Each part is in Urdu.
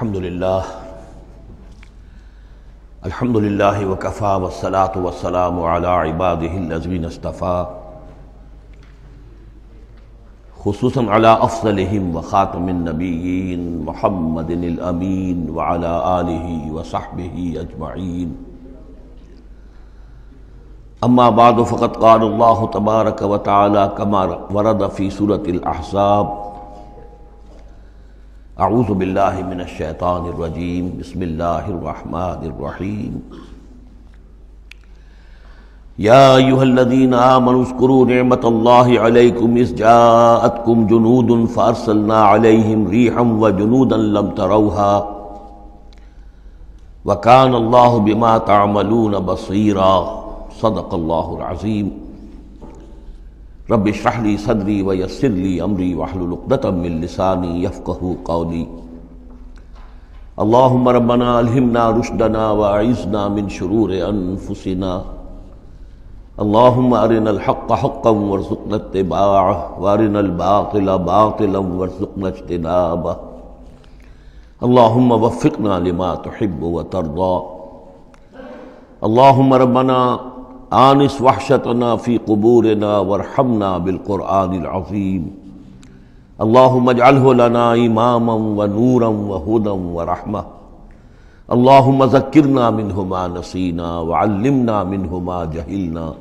الحمد لله. الحمد لله وكفى والصلاة والسلام على عباده الذين اصطفى. خصوصا على أفضلهم وخاتم النبيين محمد الأمين وعلى آله وصحبه أجمعين. أما بعد، فقد قال الله تبارك وتعالى كما ورد في سورة الأحزاب اعوذ باللہ من الشیطان الرجیم، بسم اللہ الرحمن الرحیم۔ یا ایوہ الذین آمنوا اذکروا نعمت اللہ علیکم اس جاءتکم جنود فارسلنا علیہم ریحا وجنودا لم تروها وکان اللہ بما تعملون بصیرا۔ صدق اللہ العظیم۔ رب اشرح لي صدري ويسر لي أمري واحلل عقدة من لساني يفقهوا قولي. اللهم ربنا ألهمنا رشدنا وأعذنا من شرور أنفسنا. اللهم أرنا الحق حقا وارزقنا اتباعه وأرنا الباطل باطلا وارزقنا اجتنابه. اللهم وفقنا لما تحب وترضى. اللهم ربنا آنس وحشتنا فی قبورنا ورحمنا بالقرآن العظیم. اللہم اجعلہ لنا اماما ونورا وہدا ورحمہ. اللہم ذکرنا منہ ما نسینا وعلمنا منہ ما جہلنا.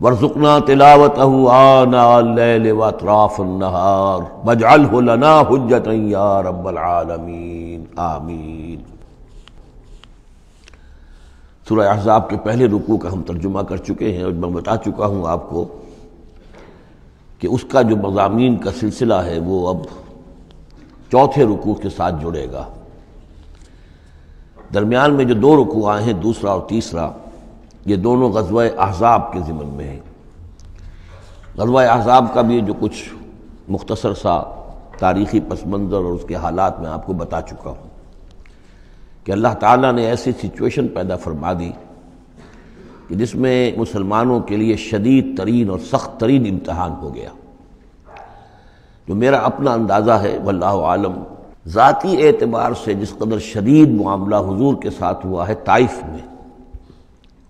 وارزقنا تلاوتہ آناء اللیل واطراف النہار. واجعلہ لنا حجتا یا رب العالمین. آمین. سورہ احزاب کے پہلے رکوع کا ہم ترجمہ کر چکے ہیں اور میں بتا چکا ہوں آپ کو کہ اس کا جو مضامین کا سلسلہ ہے وہ اب چوتھے رکوع کے ساتھ جڑے گا۔ درمیان میں جو دو رکوع آئے ہیں، دوسرا اور تیسرا، یہ دونوں غزوہ احزاب کے ضمن میں ہیں۔ غزوہ احزاب کا بھی جو کچھ مختصر سا تاریخی پس منظر اور اس کے حالات میں آپ کو بتا چکا ہوں۔ کہ اللہ تعالیٰ نے ایسی سچویشن پیدا فرما دی کہ جس میں مسلمانوں کے لیے شدید ترین اور سخت ترین امتحان ہو گیا۔ جو میرا اپنا اندازہ ہے، واللہ عالم، ذاتی اعتبار سے جس قدر شدید معاملہ حضور کے ساتھ ہوا ہے، طائف میں۔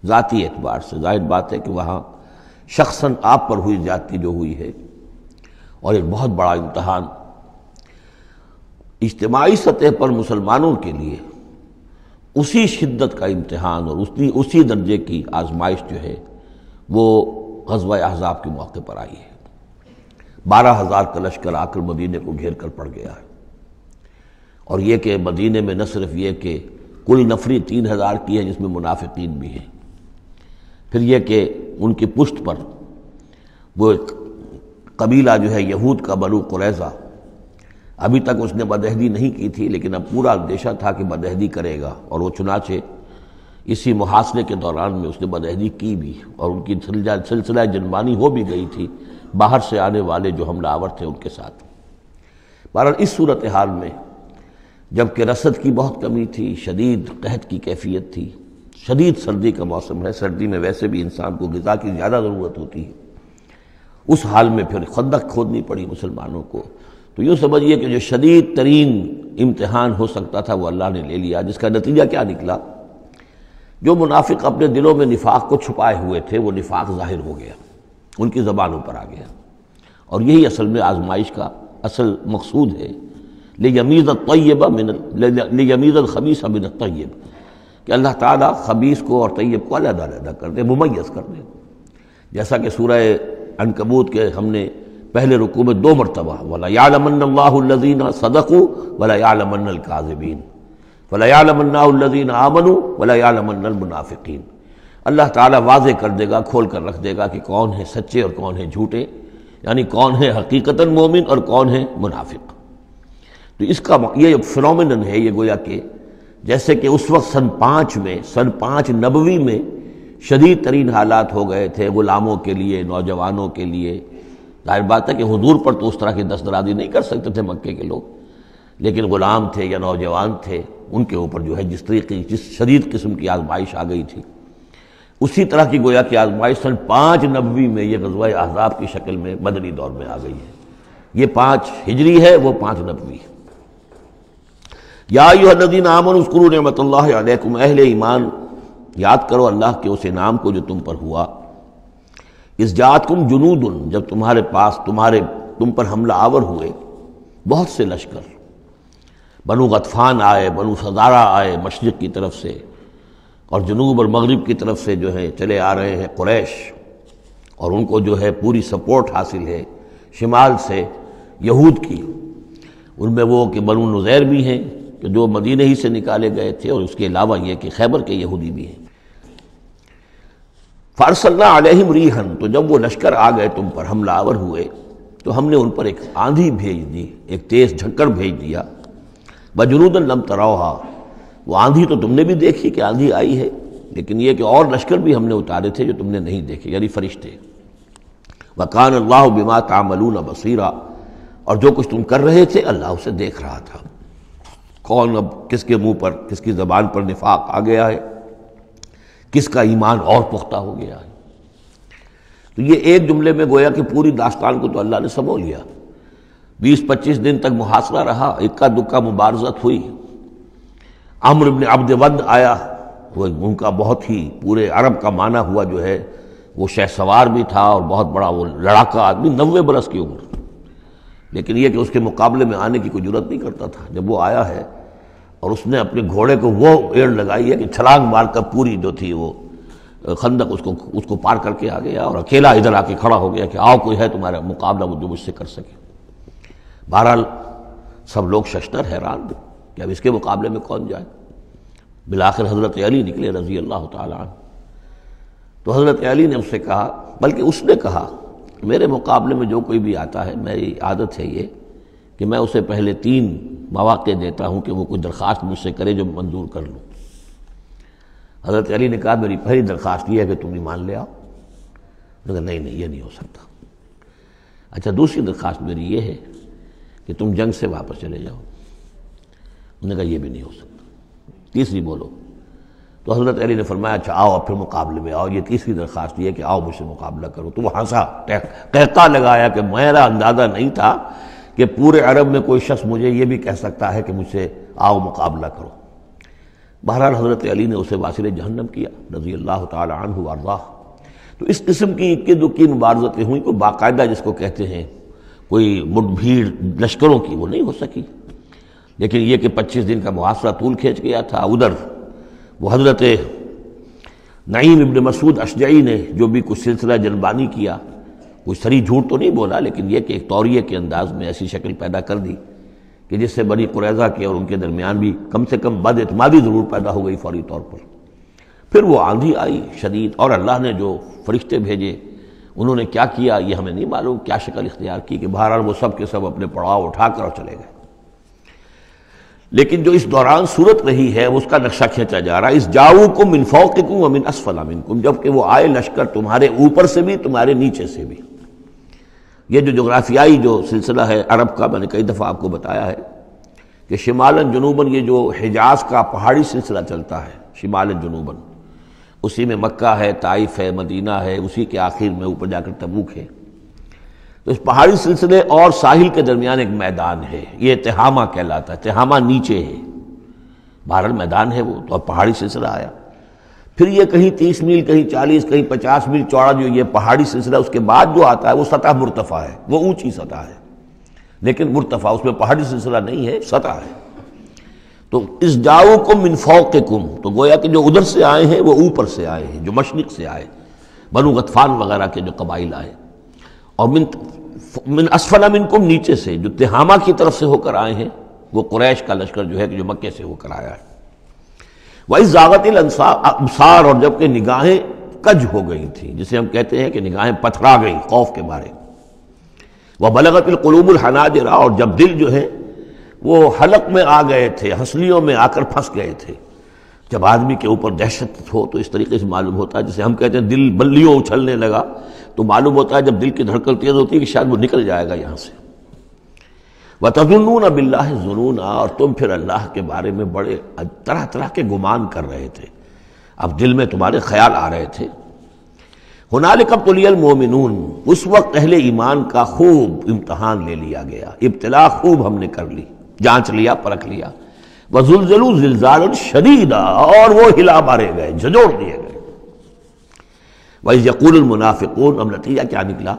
ذاتی اعتبار سے۔ ظاہر بات ہے کہ وہاں شخصاً آپ پر ہوئی جاتی جو ہوئی ہے، اور ایک بہت بڑا امتحان۔ اجتماعی سطح پر مسلمانوں کے لیے اسی شدت کا امتحان اور اسی اسی درجے کی آزمائش جو ہے، وہ غزوہ احزاب کے موقع پر آئی ہے۔ بارہ ہزار کا لشکر آ کر مدینے کو گھیر کر پڑ گیا ہے۔ اور یہ کہ مدینے میں نہ صرف یہ کہ کل نفری تین ہزار کی ہے جس میں منافقین بھی ہیں، پھر یہ کہ ان کی پشت پر وہ قبیلہ جو ہے، یہود کا بنو قریضہ ابھی تک اس نے بدہدی نہیں کی تھی، لیکن اب پورا اندیشہ تھا کہ بدہدی کرے گا۔ اور وہ چنانچہ اسی محاصرے کے دوران میں اس نے بدہدی کی بھی، اور ان کی سلسلہ جنبانی ہو بھی گئی تھی۔ باہر سے آنے والے جو حملہ آور تھے ان کے ساتھ۔ بہرحال اس صورتحال میں جبکہ رسد کی بہت کمی تھی، شدید قحط کی کیفیت تھی۔ شدید سردی کا موسم ہے، سردی میں ویسے بھی انسان کو غذا کی زیادہ ضرورت ہوتی ہے۔ اس حال میں پھر خندق کھودنی پڑی مسلمانوں کو۔ تو یوں سمجھیے کہ جو شدید ترین امتحان ہو سکتا تھا وہ اللہ نے لے لیا، جس کا نتیجہ کیا نکلا؟ جو منافق اپنے دلوں میں نفاق کو چھپائے ہوئے تھے، وہ نفاق ظاہر ہو گیا، ان کی زبانوں پر آ گیا۔ اور یہی اصل میں آزمائش کا اصل مقصود ہے۔ لیمیز طیبہ من لیمیز من الطیب، کہ اللہ تعالیٰ خبیص کو اور طیب کو علیحدہ علیحدہ کر دے، ممیز کر دے۔ جیسا کہ سورہ عنکبوت کے ہم نے پہلے رکوع میں دو مرتبہ ولا یعلمن اللہ الذین صدقوا ولا یعلمن الکاذبین ولا یعلمن الذین آمنوا ولا یعلمن المنافقین اللہ تعالیٰ واضح کر دے گا، کھول کر رکھ دے گا کہ کون ہے سچے اور کون ہے جھوٹے یعنی کون ہے حقیقت مومن اور کون ہے منافق۔ تو اس کا یہ فنومنن ہے، یہ گویا کہ جیسے کہ اس وقت سن پانچ میں، سن پانچ نبوی میں شدید ترین حالات ہو گئے تھے غلاموں کے لیے، نوجوانوں کے لیے۔ ظاہر بات ہے کہ حضور پر تو اس طرح کی دسترادی نہیں کر سکتے تھے مکے کے لوگ۔ لیکن غلام تھے یا نوجوان تھے، ان کے اوپر جو ہے جس طریقے، جس شدید قسم کی آزمائش آ گئی تھی۔ اسی طرح کی گویا کی آزمائش سن پانچ نبوی میں یہ غزوہ احزاب کی شکل میں بدنی دور میں آ گئی ہے۔ یہ پانچ ہجری ہے، وہ پانچ نبوی ہے یا الذین آمنوا اذکروا نعمت اللہ علیکم، اہل ایمان، یاد کرو اللہ کے اس انعام کو جو تم پر ہوا۔ اس جات کم جنود جب تمہارے پاس تمہارے تم پر حملہ آور ہوئے، بہت سے لشکر، بنو غطفان آئے، بنو سدارہ آئے مشرق کی طرف سے، اور جنوب اور مغرب کی طرف سے جو ہے چلے آ رہے ہیں قریش، اور ان کو جو ہے پوری سپورٹ حاصل ہے شمال سے یہود کی۔ ان میں وہ کہ بنو نظیر بھی ہیں، کہ جو مدینہ ہی سے نکالے گئے تھے، اور اس کے علاوہ یہ کہ خیبر کے یہودی بھی ہیں۔ فارس اللہ علیہم ریحن تو جب وہ لشکر آ گئے تم پر حملہ آور ہوئے، تو ہم نے ان پر ایک آندھی بھیج دی، ایک تیز جھکڑ بھیج دیا۔ بجرود لم تروہا وہ آندھی تو تم نے بھی دیکھی کہ آندھی آئی ہے، لیکن یہ کہ اور لشکر بھی ہم نے اتارے تھے جو تم نے نہیں دیکھے یعنی فرشتے۔ وکان اللہ بما تعملون بصیرہ اور جو کچھ تم کر رہے تھے، اللہ اسے دیکھ رہا تھا۔ کون اب، کس کے منہ پر، کس کی زبان پر نفاق آ گیا ہے؟ کس کا ایمان اور پختہ ہو گیا ہے۔ تو یہ ایک جملے میں گویا کہ پوری داستان کو تو اللہ نے سمو لیا۔ بیس پچیس دن تک محاصرہ رہا، اکا دکا مبارزت ہوئی۔ عمر ابن عبد ود آیا۔ وہ ان کا بہت ہی پورے عرب کا معنی ہوا جو ہے، وہ شہ سوار بھی تھا اور بہت بڑا وہ لڑاکا آدمی، نوے برس کی عمر۔ لیکن یہ کہ اس کے مقابلے میں آنے کی کوئی ضرورت نہیں کرتا تھا۔ جب وہ آیا ہے اور اس نے اپنے گھوڑے کو وہ ایڑ لگائی ہے کہ چھلانگ مار کر پوری جو تھی وہ خندق اس کو اس کو پار کر کے آ گیا اور اکیلا ادھر آ کے کھڑا ہو گیا کہ آؤ، کوئی ہے تمہارا مقابلہ، وہ جو مجھ سے کر سکے۔ بہرحال سب لوگ ششتر حیران کہ اب اس کے مقابلے میں کون جائے۔ بالآخر حضرت علی نکلے رضی اللہ تعالیٰ عنہ۔ تو حضرت علی نے اس سے کہا، بلکہ اس نے کہا، میرے مقابلے میں جو کوئی بھی آتا ہے، میری عادت ہے یہ کہ میں اسے پہلے تین مواقع دیتا ہوں کہ وہ کوئی درخواست مجھ سے کرے جو منظور کر لوں۔ حضرت علی نے کہا، میری پہلی درخواست یہ ہے کہ تم ایمان لے آؤ۔ کہا، نہیں نہیں، یہ نہیں ہو سکتا۔ اچھا دوسری درخواست میری یہ ہے کہ تم جنگ سے واپس چلے جاؤ۔ انہوں نے کہا، یہ بھی نہیں ہو سکتا۔ تیسری بولو، تو حضرت علی نے فرمایا اچھا آؤ، اب پھر مقابلے میں آؤ۔ یہ تیسری درخواست یہ کہ آؤ، مجھ سے مقابلہ کرو۔ تو وہ ہنسا کہتا لگایا کہ میرا اندازہ نہیں تھا کہ پورے عرب میں کوئی شخص مجھے یہ بھی کہہ سکتا ہے کہ مجھ سے آؤ مقابلہ کرو۔ بہرحال حضرت علی نے اسے واصل جہنم کیا، رضی اللہ تعالی عنہ وارضاہ۔ تو اس قسم کی اکی دکی مبارزتیں ہوئیں کوئی باقاعدہ جس کو کہتے ہیں، کوئی مٹ بھیڑ لشکروں کی، وہ نہیں ہو سکی۔ لیکن یہ کہ پچیس دن کا محاصرہ طول کھینچ گیا تھا ادھر، وہ حضرت نعیم ابن مسعود اشجعی نے جو بھی کچھ سلسلہ جنبانی کیا کوئی سری جھوٹ تو نہیں بولا، لیکن یہ کہ ایک توریہ کے انداز میں ایسی شکل پیدا کر دی کہ جس سے بڑی قریضہ کے اور ان کے درمیان بھی کم سے کم بد اعتمادی ضرور پیدا ہو گئی فوری طور پر۔ پھر وہ آندھی آئی، شدید، اور اللہ نے جو فرشتے بھیجے، انہوں نے کیا کیا یہ ہمیں نہیں معلوم، کیا شکل اختیار کی کہ بہرحال وہ سب کے سب اپنے پڑاؤ اٹھا کر اور چلے گئے۔ لیکن جو اس دوران صورت رہی ہے اس کا نقشہ کھینچا جا رہا ہے۔ اس جاؤ کو من فوقکم و من اسفل منکم، جبکہ وہ آئے لشکر تمہارے اوپر سے بھی، تمہارے نیچے سے بھی۔ یہ جو جغرافیائی جو سلسلہ ہے عرب کا میں نے کئی دفعہ آپ کو بتایا ہے کہ شمالن جنوباً یہ جو حجاز کا پہاڑی سلسلہ چلتا ہے، شمالن جنوباً، اسی میں مکہ ہے، طائف ہے، مدینہ ہے، اسی کے آخر میں اوپر جا کر تبوک ہے۔ تو اس پہاڑی سلسلے اور ساحل کے درمیان ایک میدان ہے، یہ تہامہ کہلاتا ہے، تہامہ نیچے ہے۔ بہرحال میدان ہے وہ، تو اب پہاڑی سلسلہ آیا۔ پھر یہ کہیں تیس میل، کہیں چالیس، کہیں پچاس میل چوڑا جو یہ پہاڑی سلسلہ اس کے بعد جو آتا ہے، وہ سطح مرتفع ہے، وہ اونچی سطح ہے۔ لیکن مرتفع اس میں پہاڑی سلسلہ نہیں ہے، سطح ہے۔ تو اس جاؤ کو من فوق کے کم تو گویا کہ جو ادھر سے آئے ہیں، وہ اوپر سے آئے ہیں، جو مشرق سے آئے بنو غطفان وغیرہ کے جو قبائل آئے اور من من اسفل من کم نیچے سے، جو تہامہ کی طرف سے ہو کر آئے ہیں، وہ قریش کا لشکر جو ہے کہ جو مکے سے ہو کر آیا ہے۔ وہی زاغت الانصار اور جبکہ نگاہیں کج ہو گئی تھی جسے ہم کہتے ہیں کہ نگاہیں پتھرا گئی خوف کے بارے۔ وہ بلغت القلوب الحناجرا اور جب دل جو ہے، وہ حلق میں آ گئے تھے، ہنسلیوں میں آ کر پھنس گئے تھے۔ جب آدمی کے اوپر دہشت ہو تو اس طریقے سے معلوم ہوتا ہے، جسے ہم کہتے ہیں دل بلیوں اچھلنے لگا۔ تو معلوم ہوتا ہے جب دل کی دھڑکن تیز ہوتی ہے کہ شاید وہ نکل جائے گا یہاں سے۔ وہ تجنون اب اللہ اور تم پھر اللہ کے بارے میں بڑے طرح طرح کے گمان کر رہے تھے۔ اب دل میں تمہارے خیال آ رہے تھے۔ ہنال کب المومنون اس وقت اہل ایمان کا خوب امتحان لے لیا گیا۔ ابتلا خوب ہم نے کر لی، جانچ لیا، پرکھ لیا۔ وہ زلزلو زلزال شدید اور وہ ہلا مارے گئے جھجوڑ دیے گئے۔ وہ یقول المنافقون، اب نتیجہ کیا نکلا؟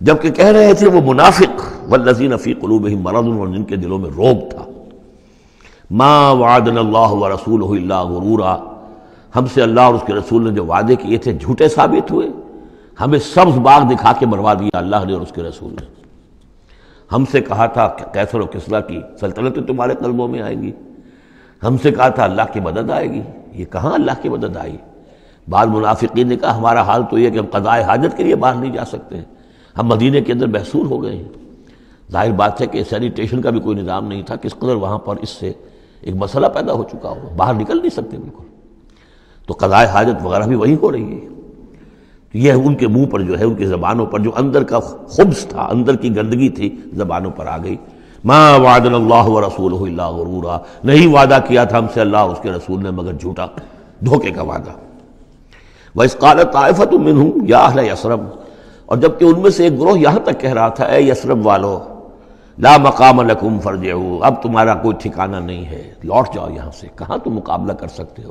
جبکہ کہہ رہے تھے وہ منافق، والذین فی قلوبہم مرض اور جن کے دلوں میں روب تھا۔ ما وعدنا اللہ ورسولہ اللہ غرورا۔ ہم سے اللہ اور اس کے رسول نے جو وعدے کیے تھے، جھوٹے ثابت ہوئے۔ ہمیں سبز باغ دکھا کے مروا دیا اللہ نے اور اس کے رسول نے۔ ہم سے کہا تھا کیسر و کسرا کی سلطنتیں تمہارے قلبوں میں آئیں گی۔ ہم سے کہا تھا، اللہ کی مدد آئے گی۔ یہ کہاں اللہ کی مدد آئی؟ بعض منافقین نے کہا، ہمارا حال تو یہ کہ ہم قضائے حاجت کے لیے باہر نہیں جا سکتے۔ ہیں ہم مدینے کے اندر محسور ہو گئے ہیں۔ ظاہر بات ہے کہ سینیٹیشن کا بھی کوئی نظام نہیں تھا، کس قدر وہاں پر اس سے ایک مسئلہ پیدا ہو چکا ہو باہر نکل نہیں سکتے بالکل۔ تو قضائے حاجت وغیرہ بھی وہی ہو رہی ہے۔ یہ ان کے منہ پر جو ہے، ان کی زبانوں پر جو اندر کا خبز تھا، اندر کی گندگی تھی، زبانوں پر آ گئی۔ ما وعد اللہ و رسول اللہ غرورا۔ نہیں وعدہ کیا تھا ہم سے اللہ اس کے رسول نے، مگر جھوٹا، دھوکے کا وعدہ۔ وہ اس قالت طائفت من یا اہل یسرم اور جبکہ ان میں سے ایک گروہ یہاں تک کہہ رہا تھا، اے یسرم والو، لا مقام لکم فرجعو، اب تمہارا کوئی ٹھکانہ نہیں ہے، لوٹ جاؤ یہاں سے، کہاں تم مقابلہ کر سکتے ہو؟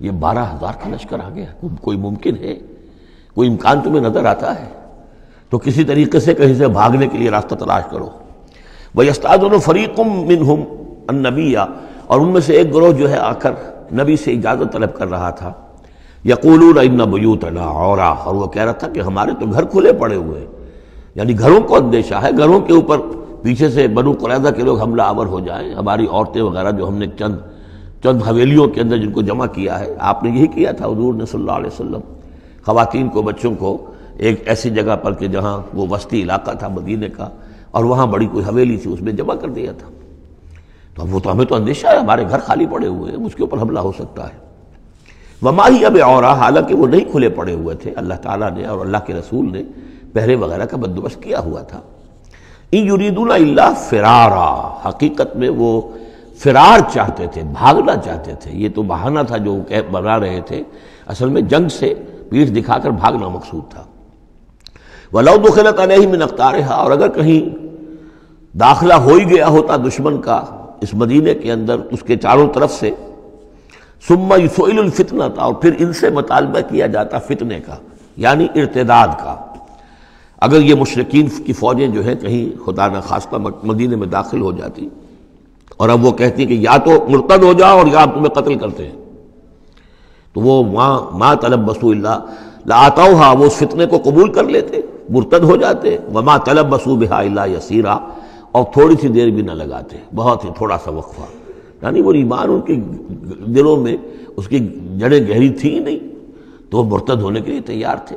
یہ بارہ ہزار کا لشکر آ گیا کوئی ممکن ہے؟ کوئی امکان تمہیں نظر آتا ہے؟ تو کسی طریقے سے کہیں سے بھاگنے کے لیے راستہ تلاش کرو۔ وہ استاد فریقم منہم النبیہ اور ان میں سے ایک گروہ جو ہے آ کر نبی سے اجازت طلب کر رہا تھا۔ یقول ان بیوتنا اورا اور وہ کہہ رہا تھا کہ ہمارے تو گھر کھلے پڑے ہوئے ہیں۔ یعنی گھروں کو اندیشہ ہے، گھروں کے اوپر پیچھے سے بنو قریضہ کے لوگ حملہ آور ہو جائیں۔ ہماری عورتیں وغیرہ جو ہم نے چند چند حویلیوں کے اندر جن کو جمع کیا ہے، آپ نے یہی کیا تھا حضور نے صلی اللہ علیہ وسلم۔ خواتین کو، بچوں کو ایک ایسی جگہ پر کہ جہاں وہ وسطی علاقہ تھا مدینے کا، اور وہاں بڑی کوئی حویلی تھی، اس میں جمع کر دیا تھا۔ تو وہ تو ہمیں تو اندیشہ ہے، ہمارے گھر خالی پڑے ہوئے ہیں، اس کے اوپر حملہ ہو سکتا ہے۔ وما ہی اب اور حالانکہ وہ نہیں کھلے پڑے ہوئے تھے، اللہ تعالیٰ نے اور اللہ کے رسول نے پہرے وغیرہ کا بندوبست کیا ہوا تھا۔ ان یریدون اللہ فرارا، حقیقت میں وہ فرار چاہتے تھے، بھاگنا چاہتے تھے۔ یہ تو بہانہ تھا جو بنا رہے تھے۔ اصل میں جنگ سے پیٹھ دکھا کر بھاگنا مقصود تھا۔ ولاؤ دخلت علیہ میں نختار اور اگر کہیں داخلہ ہو ہی گیا ہوتا دشمن کا، اس مدینے کے اندر اس کے چاروں طرف سے سما یسوئل الفتنہ تھا اور پھر ان سے مطالبہ کیا جاتا فتنے کا یعنی ارتداد کا۔ اگر یہ مشرقین کی فوجیں جو ہیں کہیں خدا نہ خاصہ مدینے میں داخل ہو جاتی، اور اب وہ کہتی کہ یا تو مرتد ہو جاؤ اور یا تمہیں قتل کرتے ہیں۔ تو وہ ماں ماں طلب بسو اللہ لاتا ہوا وہ اس فتنے کو قبول کر لیتے، مرتد ہو جاتے۔ وہ ماں طلب بسو بحا اللہ یسیرا اور تھوڑی سی دیر بھی نہ لگاتے، بہت ہی تھوڑا سا وقفہ۔ یعنی وہ ایمان ان کے دلوں میں اس کی جڑیں گہری تھی ہی نہیں، تو وہ مرتد ہونے کے لیے تیار تھے۔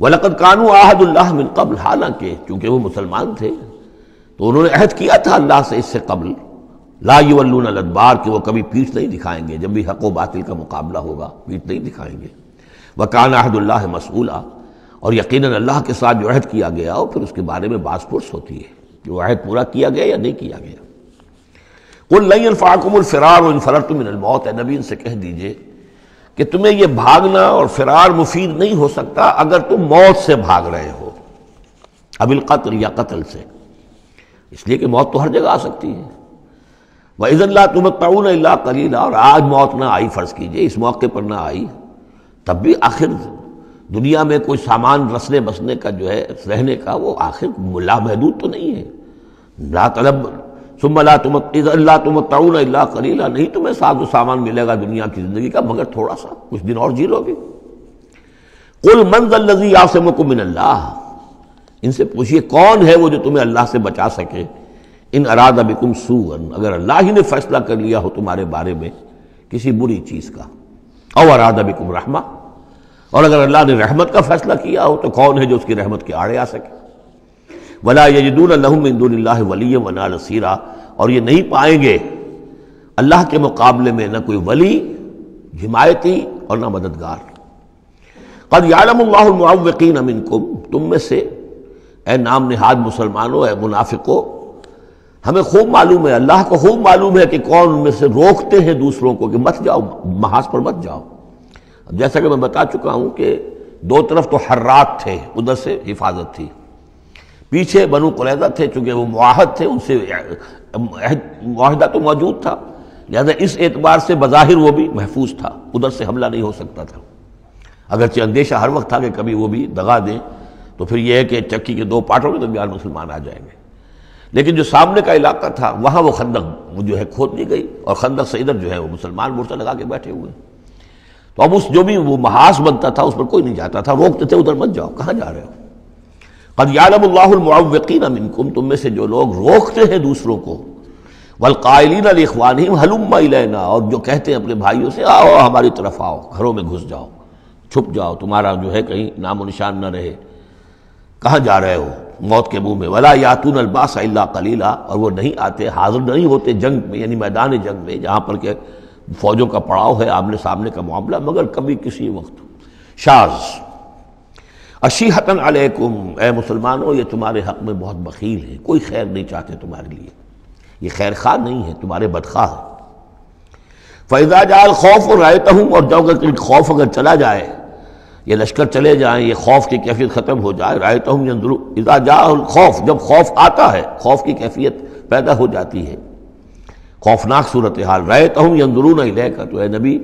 وَلَقَدْ قَانُوا آحد اللہ من قبل، حالانکہ چونکہ وہ مسلمان تھے، تو انہوں نے عہد کیا تھا اللہ سے اس سے قبل۔ لا یولون الادبار کہ وہ کبھی پیٹھ نہیں دکھائیں گے، جب بھی حق و باطل کا مقابلہ ہوگا، پیٹھ نہیں دکھائیں گے۔ وکان عہد اللہ مسئولہ اور یقیناً اللہ کے ساتھ جو عہد کیا گیا، اور پھر اس کے بارے میں باس پرس ہوتی ہے کہ وہ عہد پورا کیا گیا یا نہیں کیا گیا۔ کل نہیں الفاقم الفرار و انفرر تم الموت ہے نبی ان سے کہہ دیجیے کہ تمہیں یہ بھاگنا اور فرار مفید نہیں ہو سکتا اگر تم موت سے بھاگ رہے ہو۔ اب القتل یا قتل سے۔ اس لیے کہ موت تو ہر جگہ آ سکتی ہے۔ وہ عز اللہ تم تعاون اللہ کلیلہ اور آج موت نہ آئی، فرض کیجیے، اس موقع پر نہ آئی، تب بھی آخر دنیا میں کوئی سامان رسنے بسنے کا جو ہے، رہنے کا وہ آخر لا محدود تو نہیں ہے۔ لا طلب ثم لا تم اللہ تم تعاون اللہ کلیلہ نہیں تمہیں ساز و سامان ملے گا دنیا کی زندگی کا، مگر تھوڑا سا، کچھ دن اور جی لو گے۔ کل منز الزی آسم من اللہ۔ ان سے پوچھئے کون ہے وہ جو تمہیں اللہ سے بچا سکے؟ ان اراد بکم سوءن اگر اللہ ہی نے فیصلہ کر لیا ہو تمہارے بارے میں کسی بری چیز کا۔ او اراد بکم رحمہ۔ اور اگر اللہ نے رحمت کا فیصلہ کیا ہو تو کون ہے جو اس کی رحمت کے آڑے آ سکے؟ ولا یجدون الحم دون اللہ ولی ونا نصیرہ اور یہ نہیں پائیں گے اللہ کے مقابلے میں نہ کوئی ولی، حمایتی اور نہ مددگار۔ قد یعلم اللہ المعوقین منکم تم میں سے اے نام نہاد مسلمانوں، اے منافقوں، ہمیں خوب معلوم ہے، اللہ کو خوب معلوم ہے کہ کون ان میں سے روکتے ہیں دوسروں کو کہ مت جاؤ، محاذ پر مت جاؤ۔ جیسا کہ میں بتا چکا ہوں کہ دو طرف تو حرات تھے، ادھر سے حفاظت تھی۔ پیچھے بنو قریضہ تھے، چونکہ وہ معاہد تھے، ان سے معاہدہ تو موجود تھا، لہذا اس اعتبار سے بظاہر وہ بھی محفوظ تھا، ادھر سے حملہ نہیں ہو سکتا تھا۔ اگرچہ اندیشہ ہر وقت تھا کہ کبھی وہ بھی دگا دیں، تو پھر یہ ہے کہ چکی کے دو پارٹوں کے درمیان مسلمان آ جائیں گے۔ لیکن جو سامنے کا علاقہ تھا، وہاں وہ خندق، وہ جو ہے کھود دی گئی، اور خندق سے ادھر جو ہے وہ مسلمان مورچہ لگا کے بیٹھے ہوئے۔ تو اب اس جو بھی وہ محاذ بنتا تھا، اس پر کوئی نہیں جاتا تھا، روکتے تھے، ادھر مت جاؤ، کہاں جا رہے ہو؟ قد یعلم اللہ المعوقین منکم تم میں سے جو لوگ روکتے ہیں دوسروں کو۔ والقائلین لاخوانہم حلم الینا اور جو کہتے ہیں اپنے بھائیوں سے، آؤ ہماری طرف آؤ، گھروں میں گھس جاؤ، چھپ جاؤ، تمہارا جو ہے کہیں نام و نشان نہ رہے۔ کہاں جا رہے ہو؟ موت کے منہ میں۔ ولا یاتون الباس اللہ کلیلہ اور وہ نہیں آتے، حاضر نہیں ہوتے جنگ میں یعنی میدان جنگ میں، جہاں پر کہ فوجوں کا پڑاؤ ہے، آمنے سامنے کا معاملہ، مگر کبھی کسی وقت۔ شاز اشیحتن علیکم، اے مسلمانوں، یہ تمہارے حق میں بہت بخیل ہے، کوئی خیر نہیں چاہتے تمہارے لیے۔ یہ خیر خواہ نہیں ہے، تمہارے بدخواہ ہے فیضا جال خوف اور رائتا ہوں اور جب اگر خوف اگر چلا جائے، یہ لشکر چلے جائیں، یہ خوف کی کیفیت ختم ہو جائے رائتا ہوں اذا جا خوف جب خوف آتا ہے، خوف کی کیفیت پیدا ہو جاتی ہے۔ خوفناک صورتحال رائتا ہوں یندرون لے کا تو اے نبی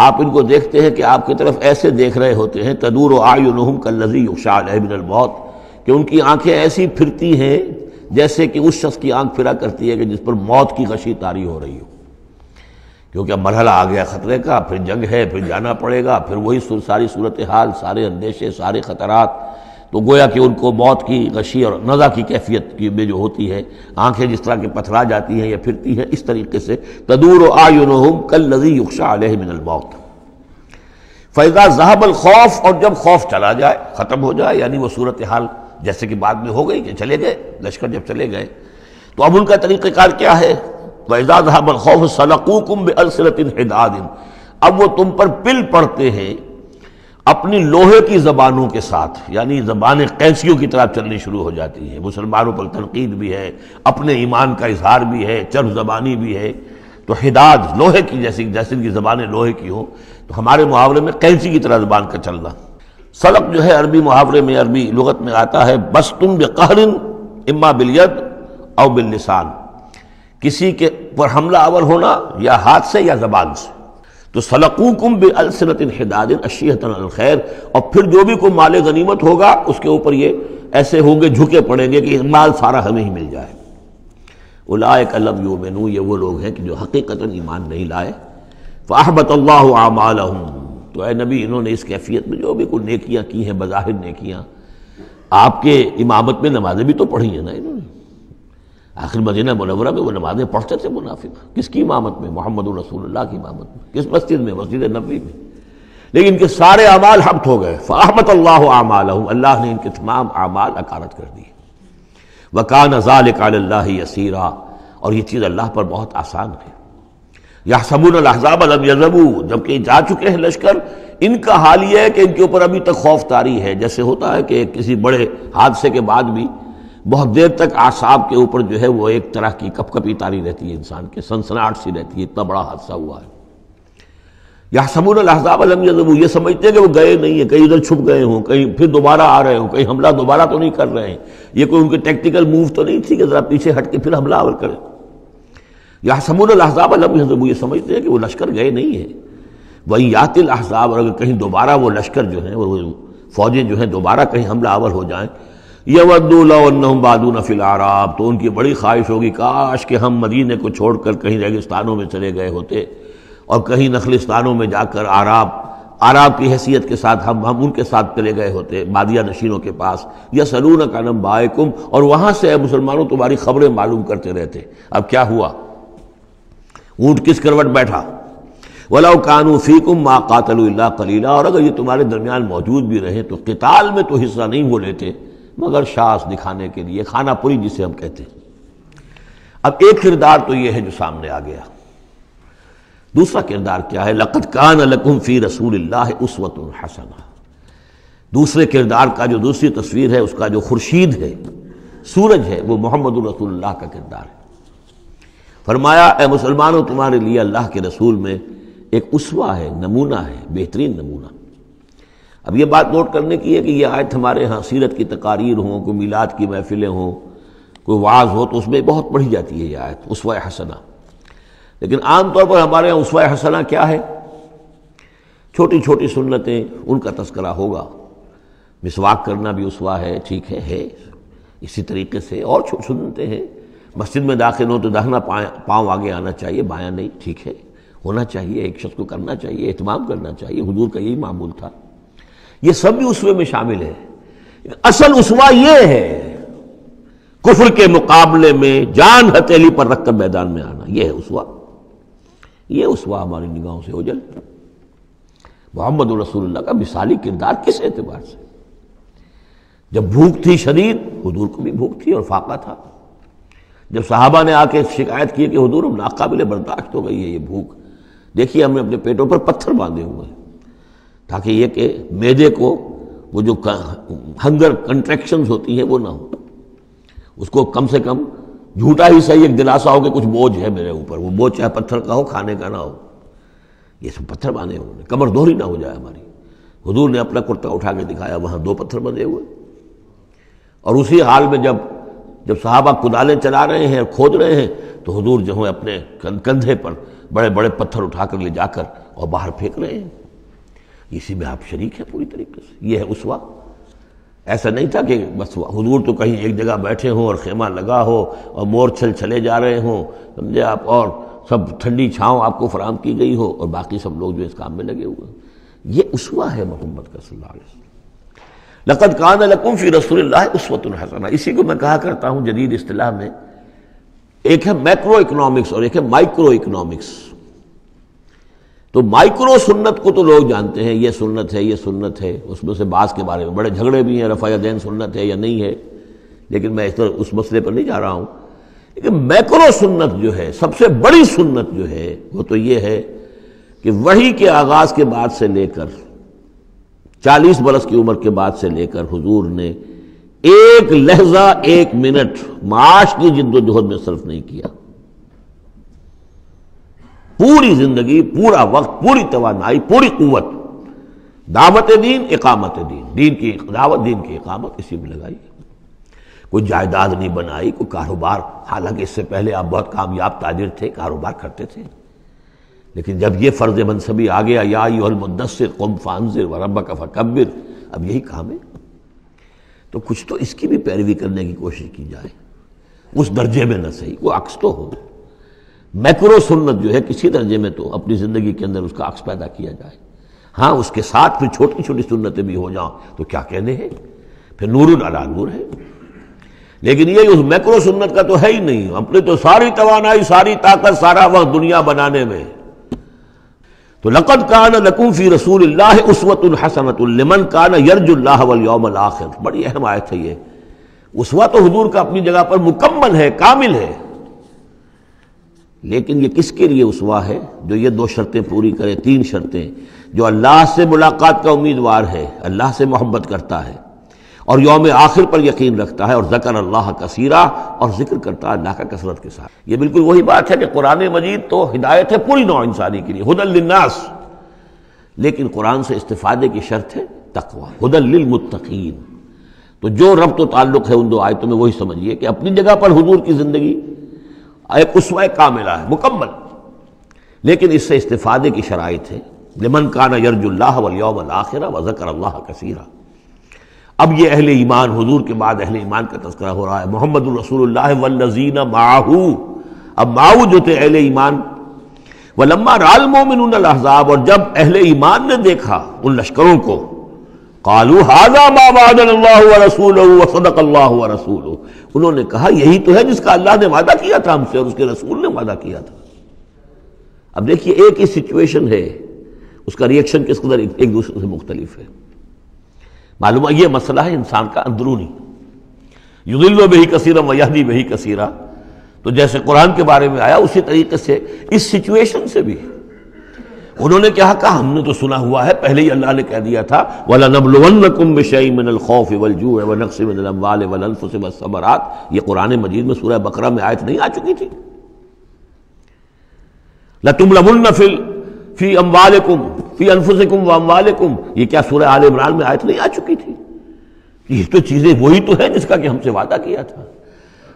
آپ ان کو دیکھتے ہیں کہ آپ کی طرف ایسے دیکھ رہے ہوتے ہیں، تدور و آئینہم کاللذی یخشا من الموت، کہ ان کی آنکھیں ایسی پھرتی ہیں جیسے کہ اس شخص کی آنکھ پھرا کرتی ہے کہ جس پر موت کی غشی تاری ہو رہی ہو۔ کیونکہ اب مرحلہ آ گیا خطرے کا، پھر جنگ ہے، پھر جانا پڑے گا، پھر وہی ساری صورتحال، سارے اندیشے، سارے خطرات تو گویا کہ ان کو موت کی غشی اور نزا کی کیفیت کی میں جو ہوتی ہے، آنکھیں جس طرح کے پتھرا جاتی ہیں یا پھرتی ہیں، اس طریقے سے تدور و آئینہم کل لذی یخشا علیہ من الموت۔ فیضا ذہب الخوف، اور جب خوف چلا جائے، ختم ہو جائے یعنی وہ صورتحال جیسے کہ بعد میں ہو گئی کہ چلے گئے، لشکر جب چلے گئے، تو اب ان کا طریقہ کار کیا ہے؟ فیضا ذہب الخوف سلقوکم بألسلت حداد۔ اب وہ تم پر پل پڑتے ہیں اپنی لوہے کی زبانوں کے ساتھ یعنی زبانیں قینسیوں کی طرح چلنی شروع ہو جاتی ہیں۔ مسلمانوں پر تنقید بھی ہے، اپنے ایمان کا اظہار بھی ہے چرف زبانی بھی ہے۔ تو حداد لوہے کی جیسی جیسے کی زبانیں لوہے کی ہوں، تو ہمارے محاورے میں قینسی کی طرح زبان کا چلنا۔ سلق جو ہے عربی محاورے میں، عربی لغت میں آتا ہے بس تم بقہرن اما بالید او باللسان۔ کسی کے پر حملہ آور ہونا یا ہاتھ سے یا زبان سے۔ تو سلقوکم بالسنت حداد اشیحت الخیر اور پھر جو بھی کوئی مال غنیمت ہوگا، اس کے اوپر یہ ایسے ہوں گے، جھکے پڑیں گے کہ مال سارا ہمیں ہی مل جائے۔ اولائک لم یومنو یہ وہ لوگ ہیں کہ جو حقیقتا ایمان نہیں لائے۔ فاحبت اللہ اعمالہم تو اے نبی، انہوں نے اس کیفیت میں جو بھی کوئی نیکیاں کی ہیں، بظاہر نیکیاں، آپ کے امامت میں نمازیں بھی تو پڑھی ہیں نا انہوں نے۔ آخر مدینہ منورہ میں وہ نمازیں پڑھتے تھے منافق۔ کس کی امامت میں؟ محمد الرسول اللہ کی امامت میں۔ کس مسجد میں؟ مسجد نبی میں۔ لیکن ان کے سارے اعمال حمت ہو گئے۔ فاحمت اللہ اعمالہم۔ اللہ نے ان کے تمام اعمال اکارت کر دی وکان ذالک علی اللہ یسیرا۔ اور یہ چیز اللہ پر بہت آسان ہے۔ یا سبون الحضاب علم یزبو جبکہ جا چکے ہیں لشکر۔ ان کا حال یہ ہے کہ ان کے اوپر ابھی تک خوف تاری ہے۔ جیسے ہوتا ہے کہ کسی بڑے حادثے کے بعد بھی بہت دیر تک آساب کے اوپر جو ہے وہ ایک طرح کی کپ کپی تاری رہتی ہے انسان کے سنسناٹ سی رہتی ہے، اتنا بڑا حادثہ ہوا ہے۔ یا سمون الحضاب علم یزبو یہ سمجھتے ہیں کہ وہ گئے نہیں ہیں، کہیں ادھر چھپ گئے ہوں، کہیں پھر دوبارہ آ رہے ہوں، کہیں حملہ دوبارہ تو نہیں کر رہے ہیں۔ یہ کوئی ان کے ٹیکٹیکل موو تو نہیں تھی کہ ذرا پیچھے ہٹ کے پھر حملہ آور کریں۔ یا سمون الحضاب علم یزبو یہ سمجھتے ہیں کہ وہ لشکر گئے نہیں ہیں۔ وہی یات الحضاب اور اگر کہیں دوبارہ وہ لشکر جو ہیں، وہ فوجیں جو ہیں، دوبارہ کہیں حملہ آور ہو جائیں یودم بادون فی العراب، تو ان کی بڑی خواہش ہوگی، کاش کہ ہم مدینے کو چھوڑ کر کہیں ریگستانوں میں چلے گئے ہوتے اور کہیں نخلستانوں میں جا کر آراب آراب کی حیثیت کے ساتھ ہم ہم ان کے ساتھ چلے گئے ہوتے بادیا نشینوں کے پاس یا سلون کا نم اور وہاں سے مسلمانوں تمہاری خبریں معلوم کرتے رہتے۔ اب کیا ہوا؟ اونٹ کس کروٹ بیٹھا؟ ولا کانو فیکم ما قاتل اللہ کلیلہ اور اگر یہ تمہارے درمیان موجود بھی رہے تو قتال میں تو حصہ نہیں ہو لیتے۔ مگر شاس دکھانے کے لیے، خانہ پوری جسے ہم کہتے ہیں۔ اب ایک کردار تو یہ ہے جو سامنے آ گیا۔ دوسرا کردار کیا ہے؟ لقت کان لکم فی رسول اللہ اسوت الحسنہ دوسرے کردار کا جو دوسری تصویر ہے، اس کا جو خورشید ہے، سورج ہے، وہ محمد الرسول اللہ کا کردار ہے۔ فرمایا، اے مسلمانوں، تمہارے لیے اللہ کے رسول میں ایک اسوا ہے، نمونہ ہے، بہترین نمونہ۔ اب یہ بات نوٹ کرنے کی ہے کہ یہ آیت ہمارے ہاں سیرت کی تقاریر ہوں، کوئی میلاد کی محفلیں ہوں، کوئی واز ہو تو اس میں بہت پڑھی جاتی ہے یہ آیت اسوا حسنہ۔ لیکن عام طور پر ہمارے یہاں اسوا حسنہ کیا ہے؟ چھوٹی چھوٹی سنتیں، ان کا تذکرہ ہوگا۔ مسواک کرنا بھی اسوا ہے، ٹھیک ہے ہے۔ اسی طریقے سے اور سنتے ہیں۔ مسجد میں داخل ہو تو دہنا پاؤں آگے آنا چاہیے، بایاں نہیں، ٹھیک ہے۔ ہونا چاہیے، ایک شخص کو کرنا چاہیے، اہتمام کرنا چاہیے، حضور کا یہی معمول تھا۔ یہ سب بھی اسوے میں شامل ہے اصل اسوا یہ ہے، کفر کے مقابلے میں جان ہتیلی پر رکھ کر میدان میں آنا، یہ ہے اسوا۔ یہ اسوا ہماری نگاہوں سے اوجل محمد الرسول اللہ کا مثالی کردار کس اعتبار سے؟ جب بھوک تھی شدید، حضور کو بھی بھوک تھی اور فاقہ تھا۔ جب صحابہ نے آ کے شکایت کی کہ حضور اب ناقابل برداشت ہو گئی ہے یہ بھوک۔ دیکھیے ہم نے اپنے پیٹوں پر پتھر باندھے ہوئے ہیں۔ تاکہ یہ کہ میدے کو وہ جو ہنگر کنٹریکشنز ہوتی ہیں وہ نہ ہو اس کو کم سے کم جھوٹا ہی صحیح ایک دلاسا ہو کہ کچھ بوجھ ہے میرے اوپر۔ وہ بوجھ چاہے پتھر کا ہو، کھانے کا نہ ہو۔ یہ سب پتھر باندھے ہوئے کمر دوہری نہ ہو جائے ہماری۔ حضور نے اپنا کرتا اٹھا کے دکھایا، وہاں دو پتھر بندے ہوئے۔ اور اسی حال میں جب جب صحابہ کدالیں چلا رہے ہیں اور کھود رہے ہیں، تو حضور جو ہے اپنے کندھے پر بڑے بڑے پتھر اٹھا کر لے جا کر اور باہر پھینک رہے ہیں۔ اسی میں آپ شریک ہیں پوری طریقے سے۔ یہ ہے اس وقت۔ ایسا نہیں تھا کہ بس حضور تو کہیں ایک جگہ بیٹھے ہوں اور خیمہ لگا ہو اور مور چھل چلے جا رہے ہوں۔ سمجھے آپ؟ اور سب ٹھنڈی چھاؤں آپ کو فراہم کی گئی ہو اور باقی سب لوگ جو اس کام میں لگے ہوئے ہیں۔ یہ اسوا ہے محمد کا صلی اللہ علیہ وسلم۔ لقد کان لکم فی رسول اللہ اسوت الحسنہ اسی کو میں کہا کرتا ہوں جدید اصطلاح میں۔ ایک ہے میکرو اکنامکس اور ایک ہے مائکرو اکنامکس تو مائکرو سنت کو تو لوگ جانتے ہیں، یہ سنت ہے، یہ سنت ہے۔ اس میں سے بعض کے بارے میں بڑے جھگڑے بھی ہیں رفع دین سنت ہے یا نہیں ہے۔ لیکن میں اس طرح اس مسئلے پر نہیں جا رہا ہوں۔ لیکن میکرو سنت جو ہے، سب سے بڑی سنت جو ہے، وہ تو یہ ہے کہ وہی کے آغاز کے بعد سے لے کر، چالیس برس کی عمر کے بعد سے لے کر حضور نے ایک لہجہ، ایک منٹ معاش کی جد و جہد میں صرف نہیں کیا۔ پوری زندگی، پورا وقت، پوری توانائی، پوری قوت۔ دعوت دین، اقامت دین۔ دین کی دعوت، دین کی اقامت، اسی میں لگائی۔ کوئی جائیداد نہیں بنائی، کوئی کاروبار۔ حالانکہ اس سے پہلے آپ بہت کامیاب تاجر تھے، کاروبار کرتے تھے۔ لیکن جب یہ فرض منصبی آ گیا، یا المدثر قم فانزر و رب کا فکبر، اب یہی کام ہے۔ تو کچھ تو اس کی بھی پیروی کرنے کی کوشش کی جائے۔ اس درجے میں نہ صحیح، وہ عکس تو ہو۔ میکرو سنت جو ہے، کسی درجے میں تو اپنی زندگی کے اندر اس کا عکس پیدا کیا جائے۔ ہاں اس کے ساتھ پھر چھوٹی چھوٹی سنتیں بھی ہو جاؤں تو کیا کہنے ہیں؟ پھر نور نور ہے۔ لیکن یہ اس میکرو سنت کا تو ہے ہی نہیں۔ اپنے تو ساری توانائی، ساری طاقت، سارا وقت دنیا بنانے میں۔ تو لقد کان لکم فی رسول اللہ اسوت الحسنت لمن کان یرج اللہ والیوم الاخر۔ بڑی اہم آیت ہے یہ۔ اسوا تو حضور کا اپنی جگہ پر مکمل ہے، کامل ہے۔ لیکن یہ کس کے لیے اسوا ہے جو یہ دو شرطیں پوری کرے، تین شرطیں؟ جو اللہ سے ملاقات کا امیدوار ہے، اللہ سے محبت کرتا ہے، اور یوم آخر پر یقین رکھتا ہے، اور ذکر اللہ کا سیرا اور ذکر کرتا ہے اللہ کا کثرت کے ساتھ۔ یہ بالکل وہی بات ہے کہ قرآن مجید تو ہدایت ہے پوری نوع انسانی کے لیے حد الناس لیکن قرآن سے استفادے کی شرط ہے تقوا حد للمتقین۔ تو جو ربط و تعلق ہے ان دو آیتوں میں، وہی سمجھیے کہ اپنی جگہ پر حضور کی زندگی ایک اسوہ کاملہ ہے، مکمل۔ لیکن اس سے استفادے کی شرائط ہے لمن کانا یرج اللہ والیوم الاخرہ و ذکر اللہ کثیرہ اب یہ اہل ایمان، حضور کے بعد اہل ایمان کا تذکرہ ہو رہا ہے۔ محمد الرسول اللہ والذین معاہو اب معاہو جو تھے اہل ایمان، ولما رال مومن الاحزاب اور جب اہل ایمان نے دیکھا ان لشکروں کو قالوا هذا ما وعد الله ورسوله وصدق الله انہوں نے کہا یہی تو ہے جس کا اللہ نے وعدہ کیا تھا ہم سے اور اس کے رسول نے وعدہ کیا تھا۔ اب دیکھیے ایک ہی سچویشن ہے۔ اس کا ریئیکشن کس قدر ایک دوسرے سے مختلف ہے۔ معلوم ہے یہ مسئلہ ہے انسان کا اندرونی۔ یدل و بہی کثیرہ میادی بہی کثیرہ تو جیسے قرآن کے بارے میں آیا، اسی طریقے سے، اس سچویشن سے بھی۔ انہوں نے کیا کہا ہم نے تو سنا ہوا ہے، پہلے ہی اللہ نے کہہ دیا تھا، وَلَنَبْلُوَنَّكُمْ بِشَيْءٍ مِّنَ الْخَوْفِ وَالْجُوعِ وَنَقْصٍ مِّنَ الْأَمْوَالِ وَالْأَنفُسِ وَالثَّمَرَاتِ۔ یہ قرآن مجید میں سورہ بقرہ میں آیت نہیں آ چکی تھی۔ لَتُمْلَمُنَّ فِي فِي أَمْوَالِكُمْ، فِي أَنفُسِكُمْ وَأَمْوَالِكُمْ۔ یہ کیا سورہ آل عمران میں آیت نہیں آ چکی تھی؟ یہ تو چیزیں وہی تو ہیں جس کا کہ ہم سے وعدہ کیا تھا۔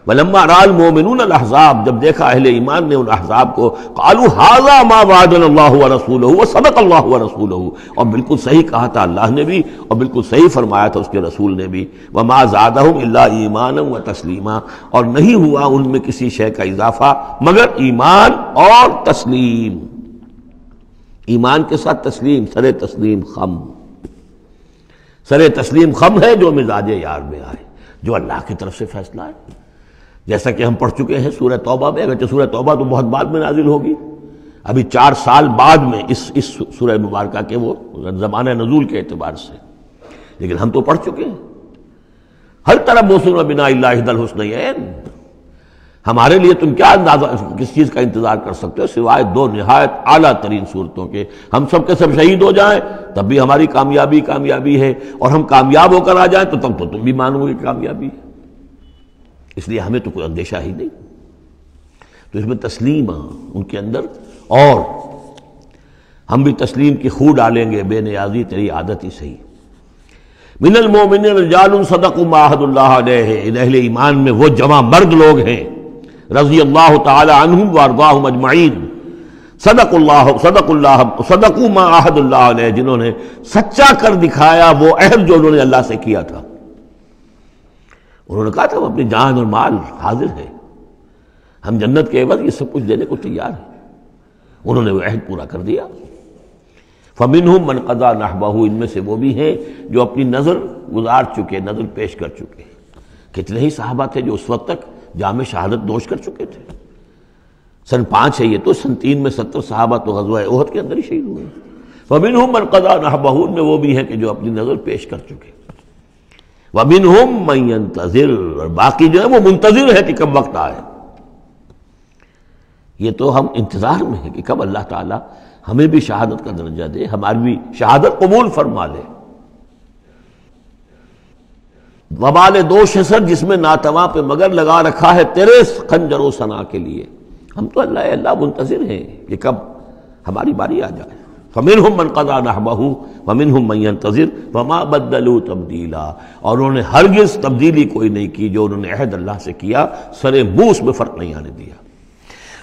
ولما رال مومنون الحضاب جب دیکھا اہل ایمان نے ان احزاب کو، قالوا هذا ما وعدنا الله ورسوله وصدق الله ورسوله، اور بالکل صحیح کہا تھا اللہ نے بھی، اور بالکل صحیح فرمایا تھا اس کے رسول نے بھی، وما زادهم الا ایمانا وتسلیما، اور نہیں ہوا ان میں کسی شے کا اضافہ، مگر ایمان اور تسلیم۔ ایمان کے ساتھ تسلیم سر تسلیم خم۔ سر تسلیم خم ہے جو مزاج یار میں آئے، جو اللہ کی طرف سے فیصلہ ہے۔ جیسا کہ ہم پڑھ چکے ہیں سورہ توبہ میں، اگرچہ سورہ توبہ تو بہت بعد میں نازل ہوگی۔ ابھی چار سال بعد میں اس اس سورہ مبارکہ کے وہ زمانہ نزول کے اعتبار سے۔ لیکن ہم تو پڑھ چکے ہیں۔ ہر طرح موسم بنا اللہ دل حسن ہمارے لیے تم کیا اندازہ، کس چیز کا انتظار کر سکتے ہو؟ سوائے دو نہایت اعلیٰ ترین صورتوں کے۔ ہم سب کے سب شہید ہو جائیں، تب بھی ہماری کامیابی کامیابی ہے۔ اور ہم کامیاب ہو کر آ جائیں تو تب تو تم بھی مانو گے کامیابی ہے۔ اس لیے ہمیں تو کوئی اندیشہ ہی نہیں۔ تو اس میں تسلیم ان کے اندر۔ اور ہم بھی تسلیم کی خو ڈالیں گے، بے نیازی تیری عادت ہی صحیح۔ من المومن رجال صدق معاہد اللہ علیہ۔ اہل ایمان میں وہ جمع مرد لوگ ہیں۔ رضی اللہ تعالی عنہم وارضاہم اجمعین۔ صدق اللہ صدق اللہ صدق معاہد اللہ علیہ۔ جنہوں نے سچا کر دکھایا، وہ عہد جو انہوں نے اللہ سے کیا تھا۔ انہوں نے کہا تھا وہ اپنی جان اور مال حاضر ہے۔ ہم جنت کے عوض یہ سب کچھ دینے کو تیار ہیں۔ انہوں نے وہ عہد پورا کر دیا۔ فمن ہوں منقدہ نحبہ ان میں سے وہ بھی ہیں جو اپنی نظر گزار چکے، نظر پیش کر چکے۔ کتنے ہی صحابہ تھے جو اس وقت تک جامع شہادت نوش کر چکے تھے۔ سن پانچ ہے یہ تو، سن تین میں ستر صحابہ تو غزوہ عہد کے اندر ہی شہید ہوئے۔ فمن ہوں منقدہ نحبہ میں وہ بھی ہیں کہ جو اپنی نظر پیش کر چکے۔ وبن منتظر اور باقی جو ہے وہ منتظر ہے کہ کب وقت آئے۔ یہ تو ہم انتظار میں ہیں کہ کب اللہ تعالیٰ ہمیں بھی شہادت کا درجہ دے ہماری بھی شہادت قبول فرما لے۔ وبال دو شسر جس میں ناتواں پہ مگر لگا رکھا ہے تیرے خنجر و سنا کے لیے۔ ہم تو اللہ اللہ منتظر ہیں کہ کب ہماری باری آ جائے۔ فمن ہم من قضا نہ بہو فمن ہم من تذر فما بدلو تبدیلا اور انہوں نے ہرگز تبدیلی کوئی نہیں کی جو انہوں نے عہد اللہ سے کیا سر بوس میں فرق نہیں آنے دیا۔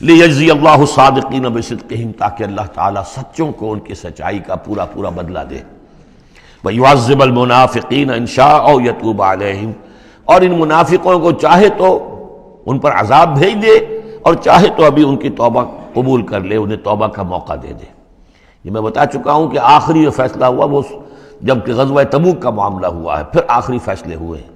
لیجزی اللہ صادقین بصدقہم تاکہ اللہ تعالیٰ سچوں کو ان کی سچائی کا پورا پورا بدلہ دے۔ وَيُعَذِّبَ الْمُنَافِقِينَ إِنْ شَاءَ أَوْ يَتُوبَ عَلَيْهِمْ۔ اور ان منافقوں کو چاہے تو ان پر عذاب بھیج دے اور چاہے تو ابھی ان کی توبہ قبول کر لے، انہیں توبہ کا موقع دے دے۔ یہ میں بتا چکا ہوں کہ آخری جو فیصلہ ہوا وہ جبکہ غزوہ تبوک کا معاملہ ہوا ہے، پھر آخری فیصلے ہوئے ہیں۔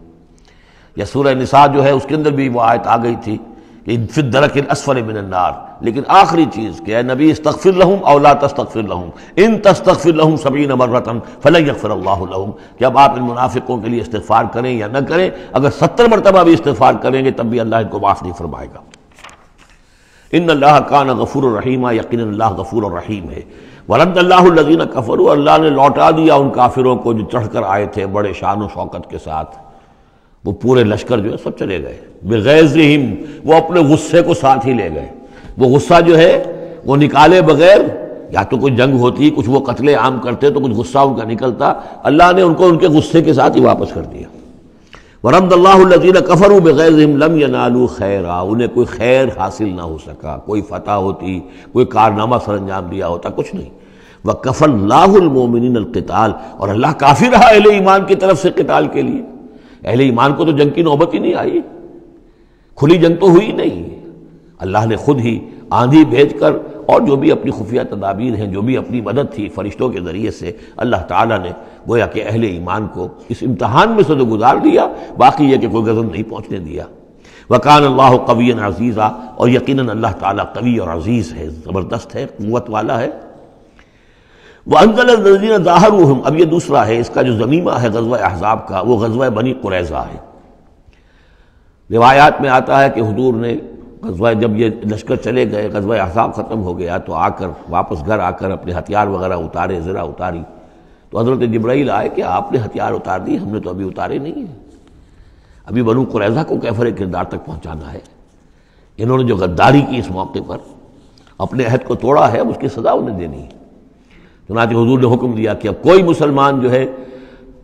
یا سورہ نساء جو ہے، اس کے اندر بھی وہ آیت آ گئی تھی کہ فی درک الاسفل من النار۔ لیکن آخری چیز کہ اے نبی، استغفر لہم او لا تستغفر لہم۔ ان تستغفر لہم سبین مرتن فلن یغفر اللہ لہم۔ کہ اب آپ ان منافقوں کے لیے استغفار کریں یا نہ کریں، اگر ستر مرتبہ بھی استغفار کریں گے، تب بھی اللہ ان کو معاف نہیں فرمائے گا۔ ان اللہ کان غفور الرحیم یقین اللہ غفور الرحیم ہے۔ ورد اللہ الدین کفر اللہ نے لوٹا دیا ان کافروں کو جو چڑھ کر آئے تھے بڑے شان و شوکت کے ساتھ۔ وہ پورے لشکر جو ہے سب چلے گئے۔ بغیر وہ اپنے غصے کو ساتھ ہی لے گئے۔ وہ غصہ جو ہے، وہ نکالے بغیر، یا تو کوئی جنگ ہوتی، کچھ وہ قتل عام کرتے تو کچھ غصہ ان کا نکلتا۔ اللہ نے ان کو ان کے غصے کے ساتھ ہی واپس کر دیا۔ ورحمد اللہ الزین کفر بغیر لم ینالو خیرا، انہیں کوئی خیر حاصل نہ ہو سکا، کوئی فتح ہوتی، کوئی کارنامہ سر انجام دیا ہوتا، کچھ نہیں۔ وہ کف اللہ المومنین القتال، اور اللہ کافی رہا اہل ایمان کی طرف سے قتال کے لیے۔ اہل ایمان کو تو جنگ کی نوبت ہی نہیں آئی، کھلی جنگ تو ہوئی نہیں۔ اللہ نے خود ہی آندھی بھیج کر اور جو بھی اپنی خفیہ تدابیر ہیں، جو بھی اپنی مدد تھی فرشتوں کے ذریعے سے اللہ تعالیٰ نے گویا کہ اہل ایمان کو اس امتحان میں سے تو گزار دیا، باقی یہ کہ کوئی غزل نہیں پہنچنے دیا۔ وکان اللہ قوی عزیزہ اور یقیناً اللہ تعالیٰ قوی اور عزیز ہے، زبردست ہے، قوت والا ہے۔ وہ انزل الزین ظاہر اب یہ دوسرا ہے، اس کا جو زمینہ ہے غزوہ احزاب کا، وہ غزوہ بنی قریضہ ہے۔ روایات میں آتا ہے کہ حضور نے غزوہ جب یہ لشکر چلے گئے، غزوہ احزاب ختم ہو گیا تو آ کر واپس گھر آ کر اپنے ہتھیار وغیرہ اتارے ذرا اتاری۔ تو حضرت جبرائیل آئے کہ آپ نے ہتھیار اتار دی، ہم نے تو ابھی اتارے نہیں ہیں۔ ابھی بنو قریضہ کو کیفر کردار تک پہنچانا ہے۔ انہوں نے جو غداری کی اس موقع پر، اپنے عہد کو توڑا ہے اس کی سزا انہیں دینی ہے۔ چنانچہ حضور نے حکم دیا کہ اب کوئی مسلمان جو ہے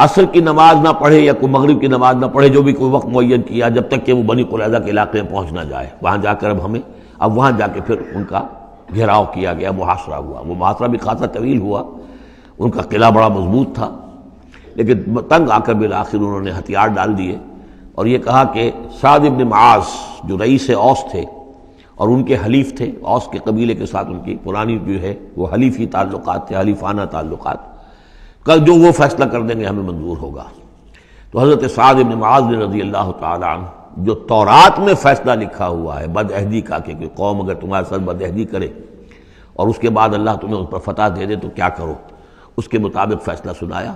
عصر کی نماز نہ پڑھے یا کوئی مغرب کی نماز نہ پڑھے، جو بھی کوئی وقت معین کیا، جب تک کہ وہ بنی قریضہ کے علاقے میں پہنچ نہ جائے۔ وہاں جا کر اب ہمیں، اب وہاں جا کے پھر ان کا گھیراؤ کیا گیا، محاصرہ ہوا۔ وہ محاصرہ بھی خاصا طویل ہوا، ان کا قلعہ بڑا مضبوط تھا۔ لیکن تنگ آ کر بالآخر انہوں نے ہتھیار ڈال دیے۔ اور یہ کہا کہ سعد ابن معاذ جو رئیس اوس تھے اور ان کے حلیف تھے، اوس کے قبیلے کے ساتھ ان کی پرانی جو ہے، وہ حلیفی تعلقات تھے، حلیفانہ تعلقات۔ کل جو وہ فیصلہ کر دیں گے، ہمیں منظور ہوگا۔ تو حضرت سعد ابن معاذ رضی اللہ تعالیٰ عنہ، جو تورات میں فیصلہ لکھا ہوا ہے بد عہدی کا کہ کوئی قوم اگر تمہارے ساتھ بد عہدی کرے اور اس کے بعد اللہ تمہیں اس پر فتح دے دے، تو کیا کرو؟ اس کے مطابق فیصلہ سنایا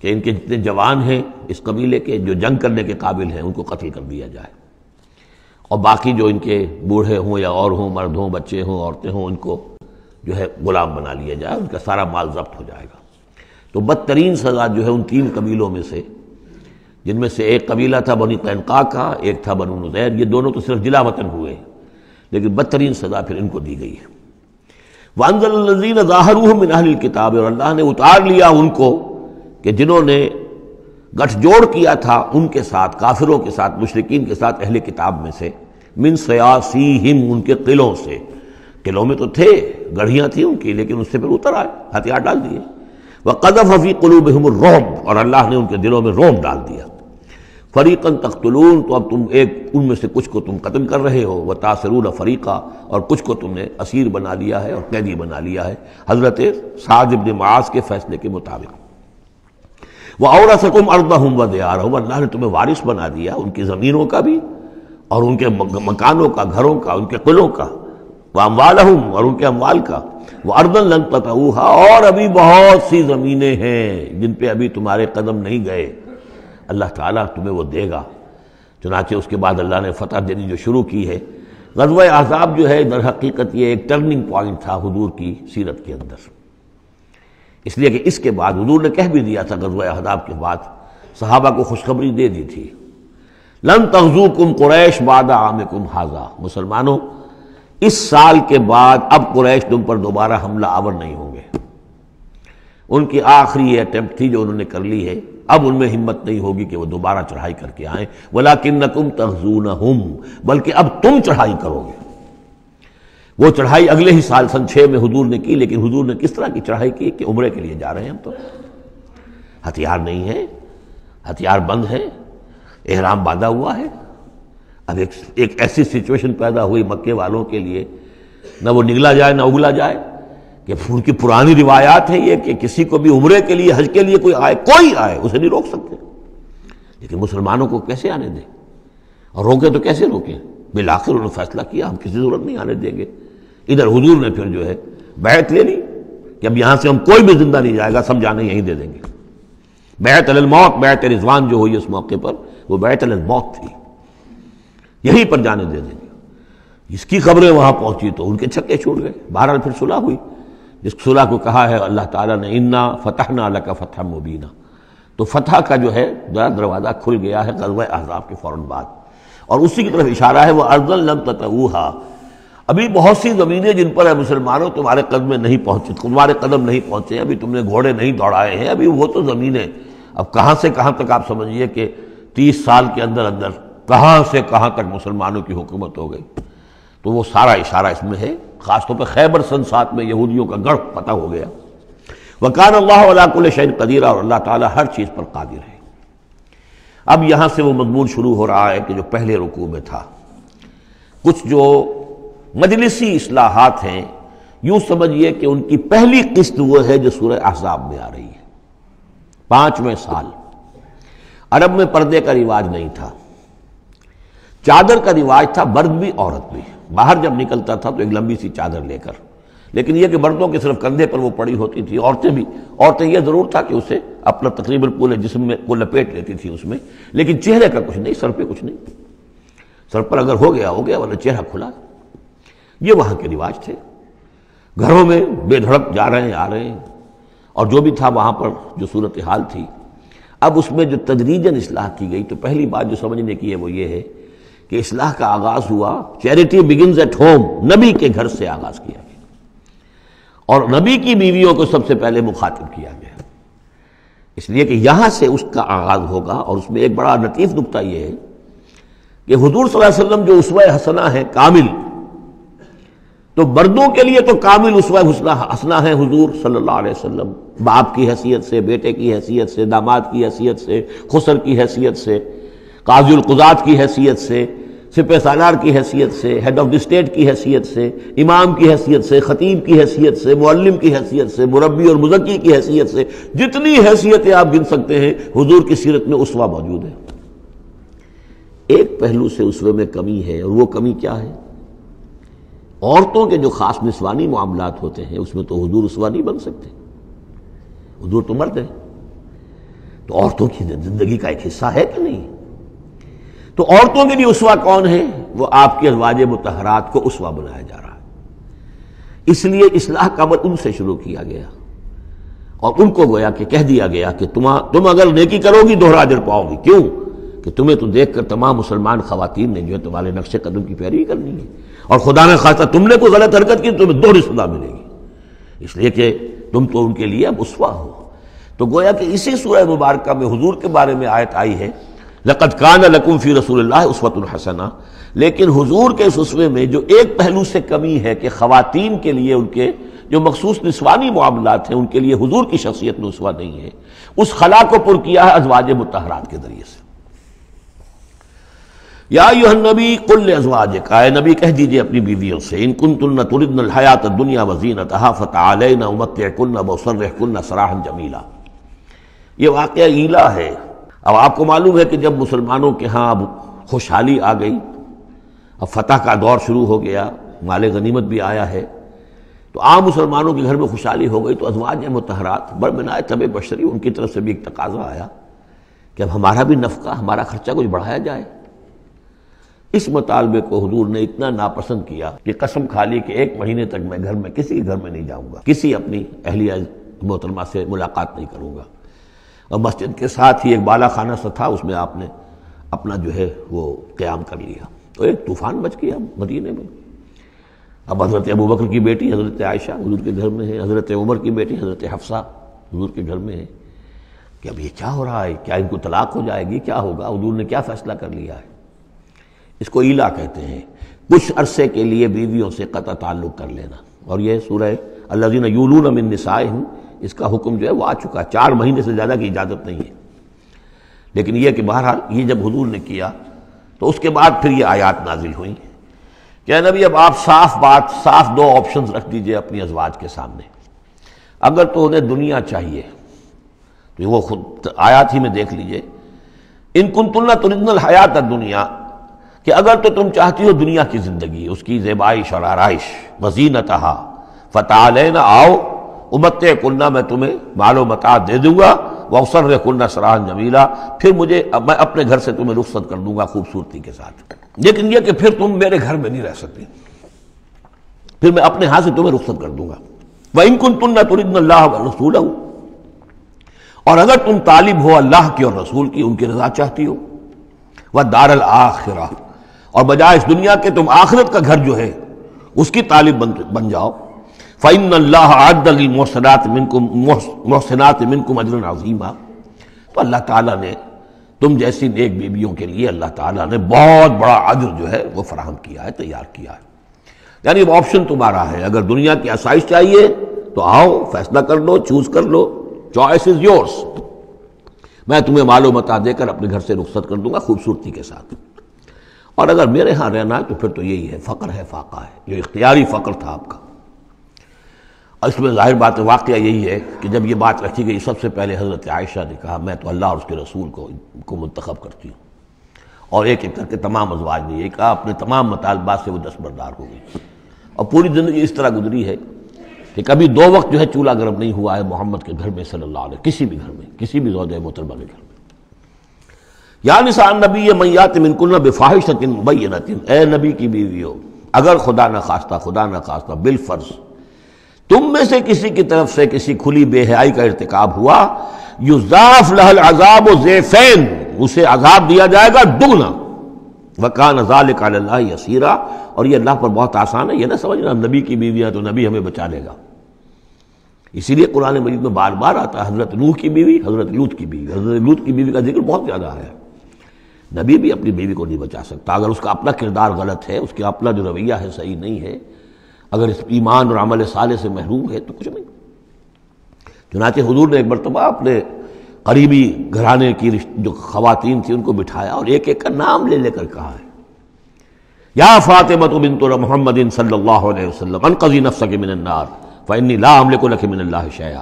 کہ ان کے جتنے جوان ہیں اس قبیلے کے، جو جنگ کرنے کے قابل ہیں، ان کو قتل کر دیا جائے۔ اور باقی جو ان کے بوڑھے ہوں یا اور ہوں، مرد ہوں، بچے ہوں، عورتیں ہوں، ان کو جو ہے غلام بنا لیا جائے، ان کا سارا مال ضبط ہو جائے گا۔ تو بدترین سزا جو ہے ان تین قبیلوں میں سے، جن میں سے ایک قبیلہ تھا بنی قینقا کا، ایک تھا بنو نظیر یہ دونوں تو صرف جلا وطن ہوئے لیکن بدترین سزا پھر ان کو دی گئی ہے۔ وانزل الزین ظاہر من اہل کتاب اور اللہ نے اتار لیا ان کو کہ جنہوں نے گٹھ جوڑ کیا تھا ان کے ساتھ، کافروں کے ساتھ مشرقین کے ساتھ اہل کتاب میں سے، من سیاسی ہم ان کے قلعوں سے۔ قلعوں میں تو تھے، گڑھیاں تھیں ان کی، لیکن اس سے پھر اتر آئے، ہتھیار ڈال دیے۔ وہ قدف حفیع قلوب الروب اور اللہ نے ان کے دلوں میں روم ڈال دیا۔ فریقن تختلون تو اب تم ایک، ان میں سے کچھ کو تم قتل کر رہے ہو۔ وہ تاثرون فریقہ اور کچھ کو تم نے اسیر بنا لیا ہے اور قیدی بنا لیا ہے۔ حضرت سعد ابن معاذ کے فیصلے کے مطابق۔ وہ اور سکم اردہ ہوں و دیا رہا اللہ نے تمہیں وارث بنا دیا، ان کی زمینوں کا بھی، اور ان کے مکانوں کا، گھروں کا، ان کے قلعوں کا۔ وہ اموال ہوں اور ان کے اموال کا۔ وہ اردن لنگ پتہ اور ابھی بہت سی زمینیں ہیں جن پہ ابھی تمہارے قدم نہیں گئے۔ اللہ تعالیٰ تمہیں وہ دے گا۔ چنانچہ اس کے بعد اللہ نے فتح دینی جو شروع کی ہے، غزوہ احزاب جو ہے، در حقیقت یہ ایک ٹرننگ پوائنٹ تھا حضور کی سیرت کے اندر۔ اس لیے کہ اس کے بعد حضور نے کہہ بھی دیا تھا غزوہ احزاب کے بعد، صحابہ کو خوشخبری دے دی تھی۔ لن تغزو کم قریش بادہ عام کم حاضہ مسلمانوں اس سال کے بعد اب قریش تم پر دوبارہ حملہ آور نہیں ہوں گے۔ ان کی آخری یہ اٹمپٹ تھی جو انہوں نے کر لی ہے۔ اب ان میں ہمت نہیں ہوگی کہ وہ دوبارہ چڑھائی کر کے آئیں۔ بلا کن تم تخزون بلکہ اب تم چڑھائی کرو گے۔ وہ چڑھائی اگلے ہی سال سن چھ میں حضور نے کی، لیکن حضور نے کس طرح کی چڑھائی کی کہ عمرے کے لیے جا رہے ہیں ہم تو؟ ہتھیار نہیں ہے، ہتھیار بند ہے، احرام باندھا ہوا ہے۔ اب ایک ایک ایسی سچویشن پیدا ہوئی مکے والوں کے لیے، نہ وہ نگلا جائے نہ اگلا جائے، کہ ان کی پرانی روایات ہیں یہ کہ کسی کو بھی عمرے کے لیے، حج کے لیے کوئی آئے کوئی آئے، اسے نہیں روک سکتے۔ لیکن مسلمانوں کو کیسے آنے دیں؟ اور روکے تو کیسے روکیں بالآخر انہوں نے فیصلہ کیا، ہم کسی ضرورت نہیں آنے دیں گے۔ ادھر حضور نے پھر جو ہے بیعت لے لی کہ اب یہاں سے ہم کوئی بھی زندہ نہیں جائے گا، سب جانے یہیں دے دیں گے۔ بیعت الموت، بیعت رضوان جو ہوئی اس موقع پر، وہ بیعت الموت تھی۔ یہیں پر جانے دے دیں گے۔ جس کی خبریں وہاں پہنچی تو ان کے چھکے چھوٹ گئے۔ بہرحال پھر صلح ہوئی۔ جس صلح کو کہا ہے اللہ تعالیٰ نے، انا فتح نہ اللہ کا فتح مبینہ تو فتح کا جو ہے دروازہ کھل گیا ہے غزوہ احزاب کے فوراً بعد۔ اور اسی کی طرف اشارہ ہے وہ ارض لم تتوہا ابھی بہت سی زمینیں جن پر ہے مسلمانوں تمہارے قدم نہیں پہنچے، تمہارے قدم نہیں پہنچے، ابھی تم نے گھوڑے نہیں دوڑائے ہیں، ابھی وہ تو زمینیں۔ اب کہاں سے کہاں تک آپ سمجھیے کہ تیس سال کے اندر اندر کہاں سے کہاں تک مسلمانوں کی حکومت ہو گئی؟ تو وہ سارا اشارہ اس میں ہے، خاص طور پہ خیبر سنسات میں یہودیوں کا گڑھ پتہ ہو گیا۔ وکان اللہ علیہ کل قدیرہ اور اللہ تعالیٰ ہر چیز پر قادر ہے۔ اب یہاں سے وہ مضمون شروع ہو رہا ہے کہ جو پہلے رکوع میں تھا۔ کچھ جو مجلسی اصلاحات ہیں، یوں سمجھیے کہ ان کی پہلی قسط وہ ہے جو سورہ احزاب میں آ رہی ہے۔ پانچویں سال۔ عرب میں پردے کا رواج نہیں تھا۔ چادر کا رواج تھا مرد بھی عورت بھی۔ باہر جب نکلتا تھا تو ایک لمبی سی چادر لے کر۔ لیکن یہ کہ مردوں کے صرف کندھے پر وہ پڑی ہوتی تھی، عورتیں بھی۔ عورتیں یہ ضرور تھا کہ اسے اپنا تقریباً پورے جسم میں وہ لپیٹ لیتی تھی اس میں۔ لیکن چہرے کا کچھ نہیں، سر پہ کچھ نہیں۔ سر پر اگر ہو گیا ہو گیا، ورنہ چہرہ کھلا۔ یہ وہاں کے رواج تھے۔ گھروں میں بے دھڑک جا رہے ہیں، آ رہے ہیں۔ اور جو بھی تھا وہاں پر جو صورت حال تھی۔ اب اس میں جو تدریجن اصلاح کی گئی تو پہلی بات جو سمجھنے کی ہے وہ یہ ہے کہ اصلاح کا آغاز ہوا چیریٹی بگنز ایٹ ہوم نبی کے گھر سے آغاز کیا گیا۔ اور نبی کی بیویوں کو سب سے پہلے مخاطب کیا گیا۔ اس لیے کہ یہاں سے اس کا آغاز ہوگا اور اس میں ایک بڑا لطیف نقطہ یہ ہے کہ حضور صلی اللہ علیہ وسلم جو اسوہ حسنہ ہے کامل۔ تو مردوں کے لیے تو کامل اسوہ حسنہ ہے حضور صلی اللہ علیہ وسلم۔ باپ کی حیثیت سے، بیٹے کی حیثیت سے، داماد کی حیثیت سے، خسر کی حیثیت سے، قاضی القضات کی حیثیت سے سپہ سالار کی حیثیت سے ہیڈ آف دی اسٹیٹ کی حیثیت سے، امام کی حیثیت سے، خطیب کی حیثیت سے، معلم کی حیثیت سے، مربی اور مزکی کی حیثیت سے، جتنی حیثیتیں آپ گن سکتے ہیں، حضور کی سیرت میں اسوا موجود ہے ایک پہلو سے اسوے میں کمی ہے اور وہ کمی کیا ہے؟ عورتوں کے جو خاص نسوانی معاملات ہوتے ہیں، اس میں تو حضور اسوا نہیں بن سکتے حضور تو مرد ہے تو عورتوں کی زندگی کا ایک حصہ ہے کہ نہیں؟ تو عورتوں کے لیے اسوا کون ہے؟ وہ آپ کے ازواج متحرات کو اسوا بنایا جا رہا ہے۔ اس لیے اصلاح کا عمل ان سے شروع کیا گیا۔ اور ان کو گویا کہ کہہ دیا گیا کہ تم اگر نیکی کرو گی، دوہرا جر پاؤ گی۔ کیوں؟ کہ تمہیں تو دیکھ کر تمام مسلمان خواتین نے جو ہے تمہارے نقش قدم کی پیروی کرنی ہے۔ اور خدا نے خاصا تم نے کوئی غلط حرکت کی تمہیں دوہری سزا ملے گی۔ اس لیے کہ تم تو ان کے لیے اب اسوا ہو۔ تو گویا کہ اسی سورہ مبارکہ میں حضور کے بارے میں آیت آئی ہے۔ لقت کان لکم فی رسول اللہ اسوت الحسنہ لیکن حضور کے اس اسوے میں جو ایک پہلو سے کمی ہے کہ خواتین کے لیے ان کے جو مخصوص نسوانی معاملات ہیں، ان کے لیے حضور کی شخصیت میں اسوا نہیں ہے۔ اس خلا کو پر کیا ہے ازواج متحرات کے ذریعے سے۔ یا نبی کل ازواج کا نبی، کہہ دیجیے اپنی بیویوں سے، ان کن تن تردن الحیات دنیا وزین تحافت علیہ امت کن بسر کن سراہن جمیلا۔ یہ واقعہ ایلا ہے۔ اب آپ کو معلوم ہے کہ جب مسلمانوں کے ہاں اب خوشحالی آ گئی، اب فتح کا دور شروع ہو گیا، مال غنیمت بھی آیا ہے، تو عام مسلمانوں کے گھر میں خوشحالی ہو گئی، تو ازواج متحرات بڑ بنائے طب بشری، ان کی طرف سے بھی ایک تقاضا آیا کہ اب ہمارا بھی نفقہ، ہمارا خرچہ کچھ بڑھایا جائے۔ اس مطالبے کو حضور نے اتنا ناپسند کیا کہ قسم کھا لی کہ ایک مہینے تک میں گھر میں، کسی گھر میں نہیں جاؤں گا، کسی اپنی اہلیہ محترمہ سے ملاقات نہیں کروں گا۔ اور مسجد کے ساتھ ہی ایک بالا خانہ سا تھا، اس میں آپ نے اپنا جو ہے وہ قیام کر لیا۔ تو ایک طوفان بچ گیا مدینے میں۔ اب حضرت ابو بکر کی بیٹی حضرت عائشہ حضور کے گھر میں ہے، حضرت عمر کی بیٹی حضرت حفصہ حضور کے گھر میں ہے۔ کہ اب یہ کیا ہو رہا ہے؟ کیا ان کو طلاق ہو جائے گی؟ کیا ہوگا؟ حضور نے کیا فیصلہ کر لیا ہے؟ اس کو ایلا کہتے ہیں۔ کچھ عرصے کے لیے بیویوں سے قطع تعلق کر لینا۔ اور یہ سورہ اللہ یولون من نسائہم اس کا حکم جو ہے وہ آ چکا چار مہینے سے زیادہ کی اجازت نہیں ہے۔ لیکن یہ کہ بہرحال یہ جب حضور نے کیا تو اس کے بعد پھر یہ آیات نازل ہوئیں۔ کہ نبی، اب آپ صاف بات، صاف دو آپشنز رکھ دیجیے اپنی ازواج کے سامنے۔ اگر تو انہیں دنیا چاہیے، تو وہ خود آیات ہی میں دیکھ لیجیے۔ ان کن تلنا تردن الحیات دنیا کہ اگر تو تم چاہتی ہو دنیا کی زندگی، اس کی زیبائش اور آرائش، وزینتہا، فتح لینا آؤ۔ امت کنہ میں تمہیں مال و متا دے دوں گا وسر کنہ سراہن جمیلا پھر مجھے میں اپنے گھر سے تمہیں رخصت کر دوں گا خوبصورتی کے ساتھ۔ لیکن یہ کہ پھر تم میرے گھر میں نہیں رہ سکتی پھر میں اپنے ہاتھ سے تمہیں رخصت کر دوں گا۔ وہ ان کن تن تردن اللہ رسول اور اگر تم طالب ہو اللہ کی اور رسول کی، ان کی رضا چاہتی ہو۔ وہ دار الآخرہ اور بجائے اس دنیا کے تم آخرت کا گھر جو ہے، اس کی طالب بن جاؤ۔ فعن اللہ عدل محسنات محسنات منکم اجر عظیمہ تو اللہ تعالیٰ نے تم جیسی نیک بیویوں کے لیے اللہ تعالیٰ نے بہت بڑا عجر جو ہے وہ فراہم کیا ہے، تیار کیا ہے۔ یعنی وہ آپشن تمہارا ہے، اگر دنیا کی آسائش چاہیے تو آؤ، فیصلہ کر لو چوز کر لو چوائس از یورس میں تمہیں مال دے کر اپنے گھر سے رخصت کر دوں گا خوبصورتی کے ساتھ۔ اور اگر میرے ہاں رہنا ہے تو پھر تو یہی ہے، فقر ہے، فاقہ ہے، جو اختیاری فقر تھا آپ کا۔ اس میں ظاہر بات واقعہ یہی ہے کہ جب یہ بات رکھی گئی، سب سے پہلے حضرت عائشہ نے کہا، میں تو اللہ اور اس کے رسول کو کو منتخب کرتی ہوں۔ اور ایک ایک کر کے تمام ازواج نے یہ کہا اپنے تمام مطالبات سے وہ دستبردار ہو گئی۔ اور پوری زندگی اس طرح گزری ہے کہ کبھی دو وقت جو ہے چولہا گرم نہیں ہوا ہے محمد کے گھر میں، صلی اللہ علیہ، کسی بھی گھر میں، کسی بھی زوجہ محترمہ کے گھر میں۔ یا نسان نبی یہ میات من کن مبینت اے نبی کی بیویو اگر خدا نہ خواستہ خدا نہ خواستہ بالفرض تم میں سے کسی کی طرف سے کسی کھلی بے حیائی کا ارتکاب ہوا؟ یزاف لہل عذاب و زیفین اسے عذاب دیا جائے گا دگنا۔ وکان ازال اللہ یسیرا، اور یہ اللہ پر بہت آسان ہے، یہ نہ سمجھنا نبی کی بیویاں تو نبی ہمیں بچا لے گا۔ اسی لیے قرآن مجید میں بار بار آتا ہے، حضرت نوح کی بیوی، حضرت لوت کی بیوی۔ حضرت لوت کی بیوی کا ذکر بہت زیادہ ہے۔ نبی بھی اپنی بیوی کو نہیں بچا سکتا۔ اگر اس کا اپنا کردار غلط ہے، اس کا اپنا جو رویہ ہے، صحیح نہیں ہے اگر اس ایمان اور عمل صالح سے محروم ہے تو کچھ نہیں۔ چنانچہ حضور نے ایک مرتبہ اپنے قریبی گھرانے کی جو خواتین تھی ان کو بٹھایا اور ایک ایک کا نام لے لے کر کہا ہے۔ یا فاطمہ بنت محمد صلی اللہ علیہ وسلم انقذی نفس کے من النار، فانی لا املک لک من اللہ شیئا۔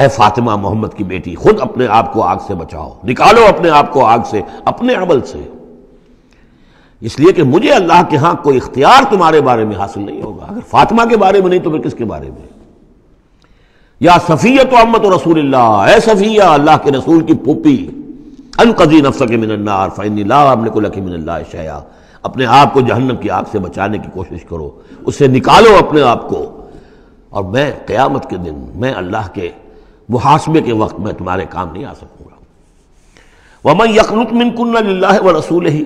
اے فاطمہ، محمد کی بیٹی، خود اپنے آپ کو آگ سے بچاؤ، نکالو اپنے آپ کو آگ سے، اپنے عمل سے۔ اس لیے کہ مجھے اللہ کے ہاں کوئی اختیار تمہارے بارے میں حاصل نہیں ہوگا۔ اگر فاطمہ کے بارے میں نہیں تو پھر کس کے بارے میں؟ یا صفیت و امت و رسول اللہ۔ اے صفیہ، اللہ کے رسول کی پھوپھی۔ القضی نفس کے من النار، فانی لا املک لک من اللہ شیئا۔ اپنے آپ کو جہنم کی آگ سے بچانے کی کوشش کرو۔ اس سے نکالو اپنے آپ کو۔ اور میں قیامت کے دن، میں اللہ کے محاسبے کے وقت میں تمہارے کام نہیں آ سکوں گا۔ وہ میں من کن اللہ و رسول ہی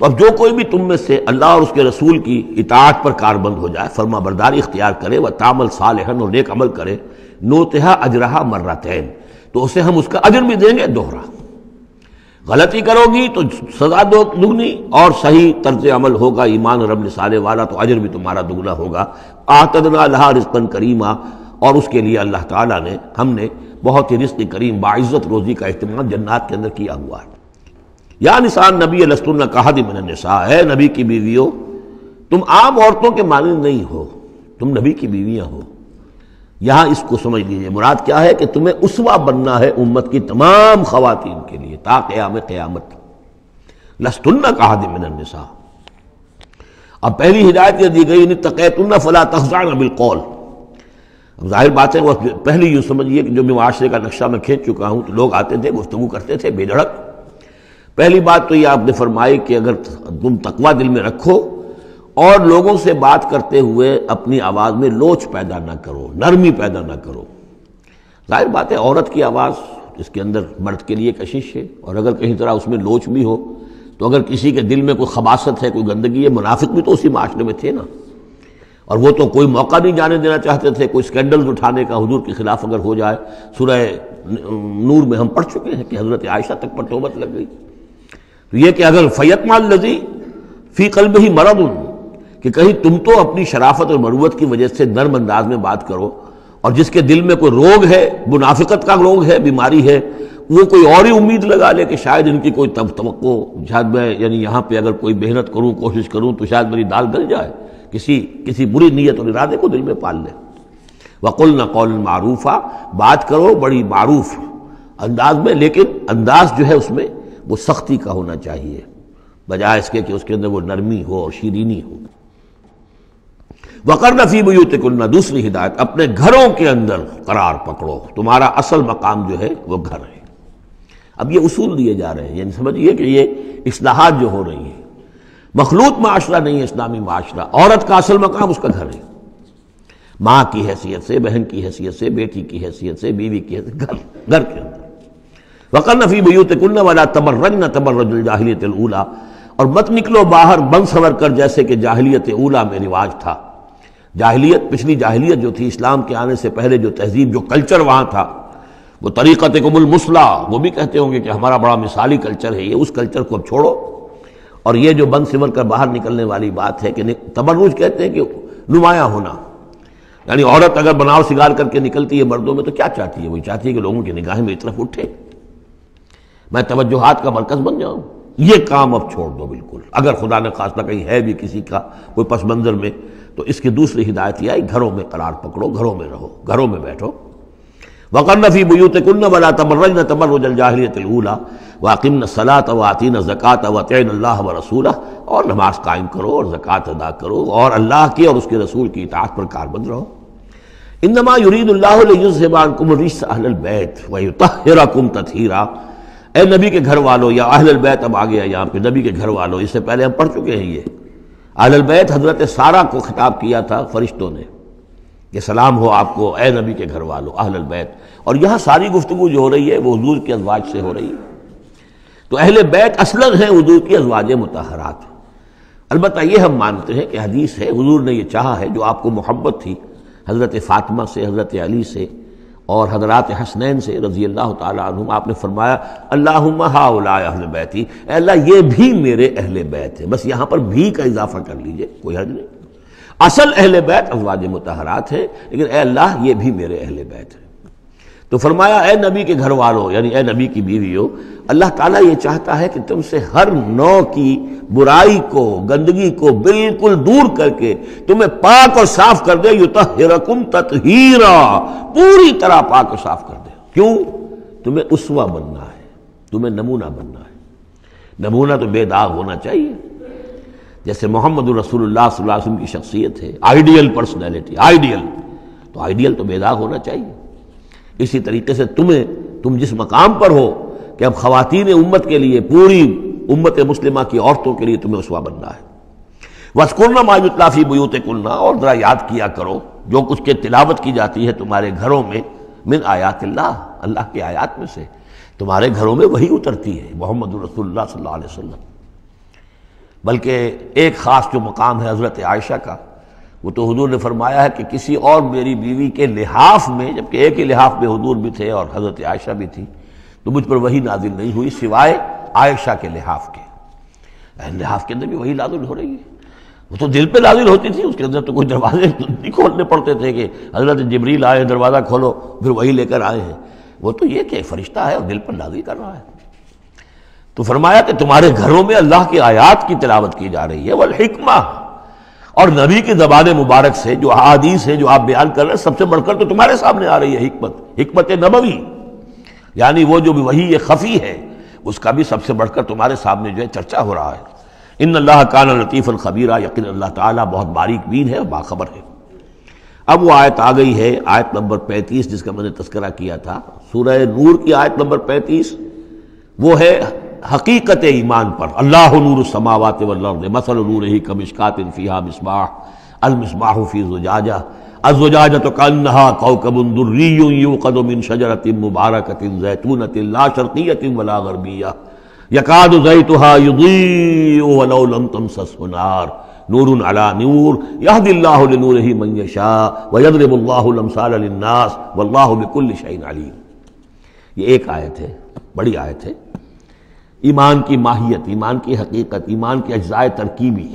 تو اب جو کوئی بھی تم میں سے اللہ اور اس کے رسول کی اطاعت پر کار بند ہو جائے، فرما برداری اختیار کرے، وہ تامل صالحن اور نیک عمل کرے، نوتہا اجرہا مرتین، تو اسے ہم اس کا اجر بھی دیں گے دوہرا۔ غلطی کرو گی تو سزا دو دگنی، اور صحیح طرز عمل ہوگا، ایمان رب سالے والا تو اجر بھی تمہارا دگنا ہوگا۔ آتدنا لہا رزقن کریمہ، اور اس کے لیے اللہ تعالیٰ نے، ہم نے بہت ہی رزق کریم، باعزت روزی کا اہتمام جنات کے اندر کیا ہوا ہے۔ یا نسان نبی السطن کہا دی من النساء، اے نبی کی بیویوں، تم عام عورتوں کے مانند نہیں ہو، تم نبی کی بیویاں ہو۔ یہاں اس کو سمجھ لیجیے مراد کیا ہے کہ تمہیں اسوا بننا ہے امت کی تمام خواتین کے لیے، تا قیام قیامت۔ لستن کہا دی من النساء۔ اب پہلی ہدایت یہ دی گئی تقیتن فلا تخزعن بالقول۔ ظاہر بات ہے، وہ پہلی یوں سمجھیے کہ جو میں معاشرے کا نقشہ میں کھینچ چکا ہوں، تو لوگ آتے تھے، گفتگو کرتے تھے، بے دھڑک۔ پہلی بات تو یہ آپ نے فرمائی کہ اگر تم تقوا دل میں رکھو اور لوگوں سے بات کرتے ہوئے اپنی آواز میں لوچ پیدا نہ کرو، نرمی پیدا نہ کرو۔ ظاہر بات ہے، عورت کی آواز اس کے اندر مرد کے لیے کشش ہے، اور اگر کہیں طرح اس میں لوچ بھی ہو، تو اگر کسی کے دل میں کوئی خباست ہے، کوئی گندگی ہے، منافق بھی تو اسی معاشرے میں تھے نا۔ اور وہ تو کوئی موقع نہیں جانے دینا چاہتے تھے، کوئی سکینڈلز اٹھانے کا حضور کے خلاف اگر ہو جائے۔ سورہ نور میں ہم پڑھ چکے ہیں کہ حضرت عائشہ تک پر توبت لگ گئی۔ یہ کہ اگر فیت مال لذی فی قلب ہی مرد کہ کہیں تم تو اپنی شرافت اور مروت کی وجہ سے نرم انداز میں بات کرو، اور جس کے دل میں کوئی روگ ہے، منافقت کا روگ ہے، بیماری ہے، وہ کوئی اور ہی امید لگا لے کہ شاید ان کی کوئی توقع، شاید میں یعنی یہاں پہ اگر کوئی محنت کروں، کوشش کروں، تو شاید میری دال گل جائے۔ کسی کسی بری نیت اور ارادے کو دل میں پال لے۔ وقل نہ قول معروفہ بات کرو، بڑی معروف انداز میں، لیکن انداز جو ہے اس میں وہ سختی کا ہونا چاہیے۔ بجائے اس کے کہ اس کے اندر وہ نرمی ہو اور شیرینی ہو۔ وقر نفی بیوت کنہ دوسری ہدایت، اپنے گھروں کے اندر قرار پکڑو۔ تمہارا اصل مقام جو ہے وہ گھر ہے۔ اب یہ اصول دیے جا رہے ہیں یعنی سمجھیے کہ یہ اصلاحات جو ہو رہی ہیں۔ مخلوط معاشرہ نہیں ہے، اسلامی معاشرہ۔ عورت کا اصل مقام اس کا گھر ہے۔ ماں کی حیثیت سے، بہن کی حیثیت سے، بیٹی کی حیثیت سے، بیوی کی حیثیت گھر گھر کے اندر۔ وقر نفی بیوت کن والا تبر رنگ نہ الجاہلیت الا اور مت نکلو باہر بن سور کر جیسے کہ جاہلیت اولا میں رواج تھا۔ جاہلیت، پچھلی جاہلیت جو تھی اسلام کے آنے سے پہلے جو تہذیب، جو کلچر وہاں تھا، وہ طریقت قم المسلح، وہ بھی کہتے ہوں گے کہ ہمارا بڑا مثالی کلچر ہے، یہ اس کلچر کو اب چھوڑو۔ اور یہ جو بند سمر کر باہر نکلنے والی بات ہے کہ تبرج کہتے ہیں کہ نمایاں ہونا۔ یعنی عورت اگر بناؤ سگار کر کے نکلتی ہے مردوں میں تو کیا چاہتی ہے؟ وہ چاہتی ہے کہ لوگوں کی نگاہیں میری طرف اٹھے میں توجہات کا مرکز بن جاؤں۔ یہ کام اب چھوڑ دو بالکل۔ اگر خدا نے خاصہ کہیں ہے بھی کسی کا کوئی پس منظر میں، تو اس کی دوسری ہدایت یہ آئی، گھروں میں قرار پکڑو، گھروں میں رہو، گھروں میں بیٹھو۔ وقر نفی بیوت کن والا تمرج نہ تمر الجاہلیت الا واقم صلاۃ واطین زکوٰۃ وطین اللہ و رسول اور نماز قائم کرو اور زکوٰۃ ادا کرو اور اللہ کی اور اس کے رسول کی اطاعت پر کاربند رہو۔ انما یرید اللہ علیہم اہل البیت ویطہرکم تطہیرا اے نبی کے گھر والو یا اہل البیت اب آگیا یہاں پہ، نبی کے گھر والو، اس سے پہلے ہم پڑھ چکے ہیں یہ۔ اہل البیت حضرت سارہ کو خطاب کیا تھا فرشتوں نے کہ سلام ہو آپ کو، اے نبی کے گھر والو، اہل البیت۔ اور یہاں ساری گفتگو جو ہو رہی ہے وہ حضور کے ازواج سے ہو رہی ہے۔ تو اہل بیت اصل ہیں، حضور کی ازواج متحرات البتہ یہ ہم مانتے ہیں کہ حدیث ہے، حضور نے یہ چاہا ہے جو آپ کو محبت تھی، حضرت فاطمہ سے، حضرت علی سے۔ اور حضرات حسنین سے رضی اللہ تعالیٰ عنہ آپ نے فرمایا اللہ اہل بیتی. اے اللہ، یہ بھی میرے اہل بیت ہے بس یہاں پر بھی کا اضافہ کر لیجیے، کوئی حرج نہیں. اصل اہل بیت ازواج متحرات ہے لیکن اے اللہ، یہ بھی میرے اہل بیت ہے تو فرمایا، اے نبی کے گھر والوں یعنی اے نبی کی بیویوں اللہ تعالیٰ یہ چاہتا ہے کہ تم سے ہر نو کی برائی کو، گندگی کو بالکل دور کر کے تمہیں پاک اور صاف کر دے یو تحرکم تطہیرا۔ پوری طرح پاک اور صاف کر دے۔ کیوں؟ تمہیں اسوا بننا ہے، تمہیں نمونہ بننا ہے۔ نمونہ تو بے داغ ہونا چاہیے۔ جیسے محمد الرسول اللہ صلی اللہ علیہ وسلم کی شخصیت ہے، آئیڈیل پرسنالٹی، آئیڈیل۔ تو آئیڈیل تو بے داغ ہونا چاہیے۔ اسی طریقے سے تمہیں، تم جس مقام پر ہو کہ اب خواتین امت کے لیے پوری امت مسلمہ کی عورتوں کے لیے تمہیں اسوا بننا ہے۔ وسکرنا مایوتلافی بیوت کننا اور ذرا یاد کیا کرو، جو کچھ کے تلاوت کی جاتی ہے تمہارے گھروں میں، من آیات اللہ اللہ کے آیات میں سے۔ تمہارے گھروں میں وہی اترتی ہے، محمد الرسول اللہ صلی اللہ علیہ وسلم۔ بلکہ ایک خاص جو مقام ہے حضرت عائشہ کا، وہ تو حضور نے فرمایا ہے کہ کسی اور میری بیوی کے لحاف میں، جبکہ ایک ہی لحاف میں حضور بھی تھے اور حضرت عائشہ بھی تھی تو مجھ پر وہی نازل نہیں ہوئی سوائے عائشہ کے لحاف کے۔ لحاف کے اندر بھی وہی نازل ہو رہی ہے۔ وہ تو دل پہ نازل ہوتی تھی، اس کے اندر تو کوئی دروازے نہیں کھولنے پڑتے تھے کہ حضرت جبریل آئے، دروازہ کھولو، پھر وہی لے کر آئے ہیں۔ وہ تو یہ کہ فرشتہ ہے اور دل پر نازل کر رہا ہے۔ تو فرمایا کہ تمہارے گھروں میں اللہ کی آیات کی تلاوت کی جا رہی ہے، والحکمہ۔ اور نبی کی زبان مبارک سے جو حادیث ہے جو آپ بیان کر رہے ہیں، سب سے بڑھ کر تو تمہارے سامنے آ رہی ہے حکمت حکمت نبوی۔ یعنی وہ جو بھی وہی یہ خفی ہے، اس کا بھی سب سے بڑھ کر تمہارے سامنے جو ہے چرچا ہو رہا ہے۔ ان اللہ کان لطیف الخبیرہ، یقین اللہ تعالیٰ بہت باریک بین ہے اور باخبر ہے۔ اب وہ آیت آ گئی ہے، آیت نمبر پینتیس، جس کا میں نے تذکرہ کیا تھا۔ سورہ نور کی آیت نمبر پینتیس، وہ ہے حقیقت ایمان پر۔ اللہ نور السماوات والارض، مثل نورہ کمشکات فیہا مصباح، المصباح فی زجاجہ۔ الزجاجہ کانہا کوکب دری یوقد من شجرت مبارکت زیتونت لا شرقیت ولا غربیہ یکاد زیتها یضیع ولو لم تمسس نار. نور علی نور. یهد اللہ لنورہ من یشاء ویضرب اللہ الامثال للناس. واللہ بکل شیء علیم یہ ایک آیت ہے، بڑی آیت ہے. ایمان کی ماہیت، ایمان کی حقیقت، ایمان کی اجزائے ترکیبی.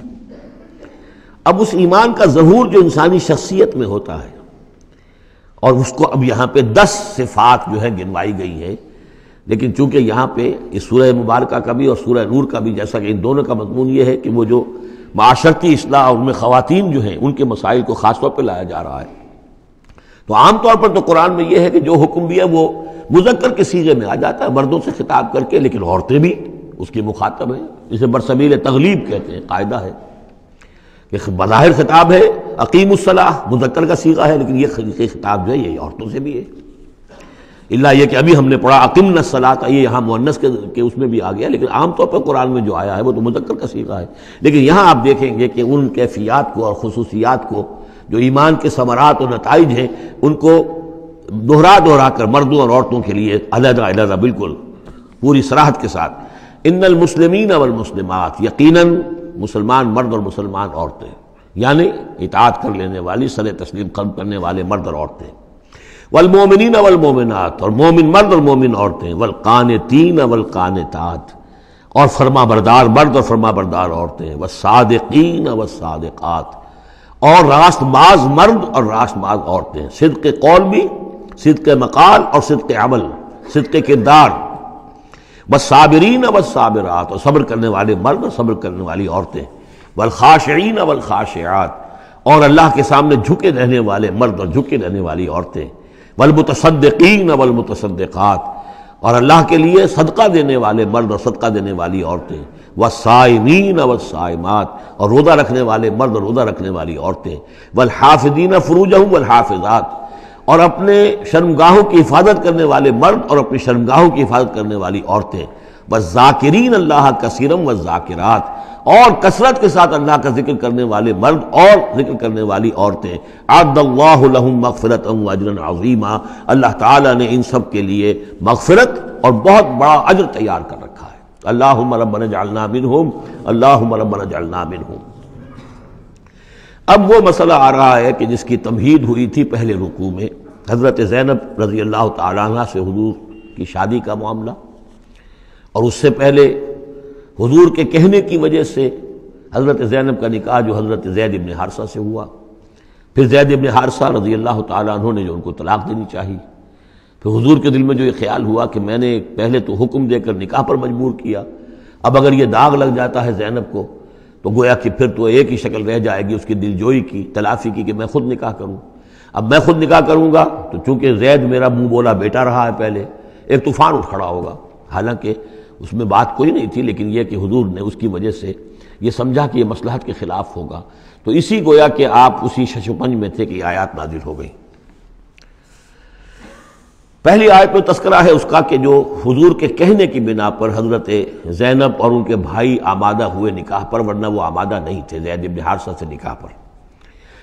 اب اس ایمان کا ظہور جو انسانی شخصیت میں ہوتا ہے اور اس کو اب یہاں پہ دس صفات جو ہے گنوائی گئی ہیں، لیکن چونکہ یہاں پہ اس سورہ مبارکہ کا بھی اور سورہ نور کا بھی جیسا کہ ان دونوں کا مضمون یہ ہے کہ وہ جو معاشرتی اصلاح اور ان میں خواتین جو ہیں، ان کے مسائل کو خاص طور پہ لایا جا رہا ہے۔ تو عام طور پر تو قرآن میں یہ ہے کہ جو حکم بھی ہے وہ مذکر کے سیغے میں آ جاتا ہے، مردوں سے خطاب کر کے، لیکن عورتیں بھی اس کی مخاطب ہیں۔ اسے برسمیل تغلیب کہتے ہیں، قاعدہ ہے۔ کہ بظاہر خطاب ہے عقیم الصلاح، مذکر کا سیغہ ہے، لیکن یہ خطاب جو ہے، یہ عورتوں سے بھی ہے۔ اللہ یہ کہ ابھی ہم نے پڑھا عقیم نسلا کا یہ یہاں مونس کے اس میں بھی آ گیا، لیکن عام طور پر قرآن میں جو آیا ہے، وہ تو مذکر کا سیغہ ہے۔ لیکن یہاں آپ دیکھیں گے کہ ان کیفیات کو اور خصوصیات کو، جو ایمان کے ثمرات و نتائج ہیں، ان کو دہرا دہرا کر مردوں اور عورتوں کے لیے علیحدہ علیحدہ بالکل پوری سراحت کے ساتھ۔ ان المسلمین والمسلمات، یقیناً مسلمان مرد اور مسلمان عورتیں یعنی اطاعت کر لینے والی سر تسلیم قلم کرنے والے مرد اور عورتیں۔ والمومنین والمومنات اور مومن مرد اور مومن عورتیں، والقانتین والقانتات۔ اور فرما بردار مرد اور فرما بردار عورتیں، والصادقین والصادقات۔ اور راست باز مرد اور راست باز عورتیں۔ صدق قول بھی، صدق مقال اور صدق عمل، صدق کردار۔ بس صابرین بس صابرات اور صبر کرنے والے مرد اور صبر کرنے والی عورتیں، والخاشعین والخاشعات، اور اللہ کے سامنے جھکے رہنے والے مرد اور جھکے رہنے والی عورتیں، والمتصدقین والمتصدقات، اور اللہ کے لیے صدقہ دینے والے مرد اور صدقہ دینے والی عورتیں وہ سائمین و سائمات اور روزہ رکھنے والے مرد اور روزہ رکھنے والی عورتیں، والحافظین فروجہ والحافظات اور اپنے شرمگاہوں کی حفاظت کرنے والے مرد اور اپنی شرمگاہوں کی حفاظت کرنے والی عورتیں۔ بس ذاکرین اللہ کثیرم و ذاکرات اور کثرت کے ساتھ اللہ کا ذکر کرنے والے مرد اور ذکر کرنے والی عورتیں۔ عد اللہ لہم مغفرت اجر عظیمہ اللہ تعالیٰ نے ان سب کے لیے مغفرت اور بہت بڑا اجر تیار کر رکھا ہے۔ اللہ ربنا جعلنا منہم اللہ ربنا جعلنا منہم اب وہ مسئلہ آ رہا ہے کہ جس کی تمہید ہوئی تھی پہلے رکوع میں، حضرت زینب رضی اللہ تعالیٰ عنہ سے حضور کی شادی کا معاملہ۔ اور اس سے پہلے حضور کے کہنے کی وجہ سے حضرت زینب کا نکاح جو حضرت زید ابن حارثہ سے ہوا۔ پھر زید ابن حارثہ رضی اللہ تعالیٰ عنہ نے جو ان کو طلاق دینی چاہی۔ پھر حضور کے دل میں جو یہ خیال ہوا کہ میں نے پہلے تو حکم دے کر نکاح پر مجبور کیا، اب اگر یہ داغ لگ جاتا ہے زینب کو تو گویا کہ پھر تو ایک ہی شکل رہ جائے گی اس کی دل جوئی کی، تلافی کی کہ میں خود نکاح کروں۔ اب میں خود نکاح کروں گا تو چونکہ زید میرا منہ بولا بیٹا رہا ہے پہلے، ایک طوفان اٹھ کھڑا ہوگا۔ حالانکہ اس میں بات کوئی نہیں تھی، لیکن یہ کہ حضور نے اس کی وجہ سے یہ سمجھا کہ یہ مسلحت کے خلاف ہوگا۔ تو اسی گویا کہ آپ اسی ششپنج میں تھے کہ آیات نازل ہو گئی پہلی آیت میں تذکرہ ہے اس کا کہ جو حضور کے کہنے کی بنا پر حضرت زینب اور ان کے بھائی آمادہ ہوئے نکاح پر، ورنہ وہ آمادہ نہیں تھے، زید ابن حارثہ سے نکاح پر۔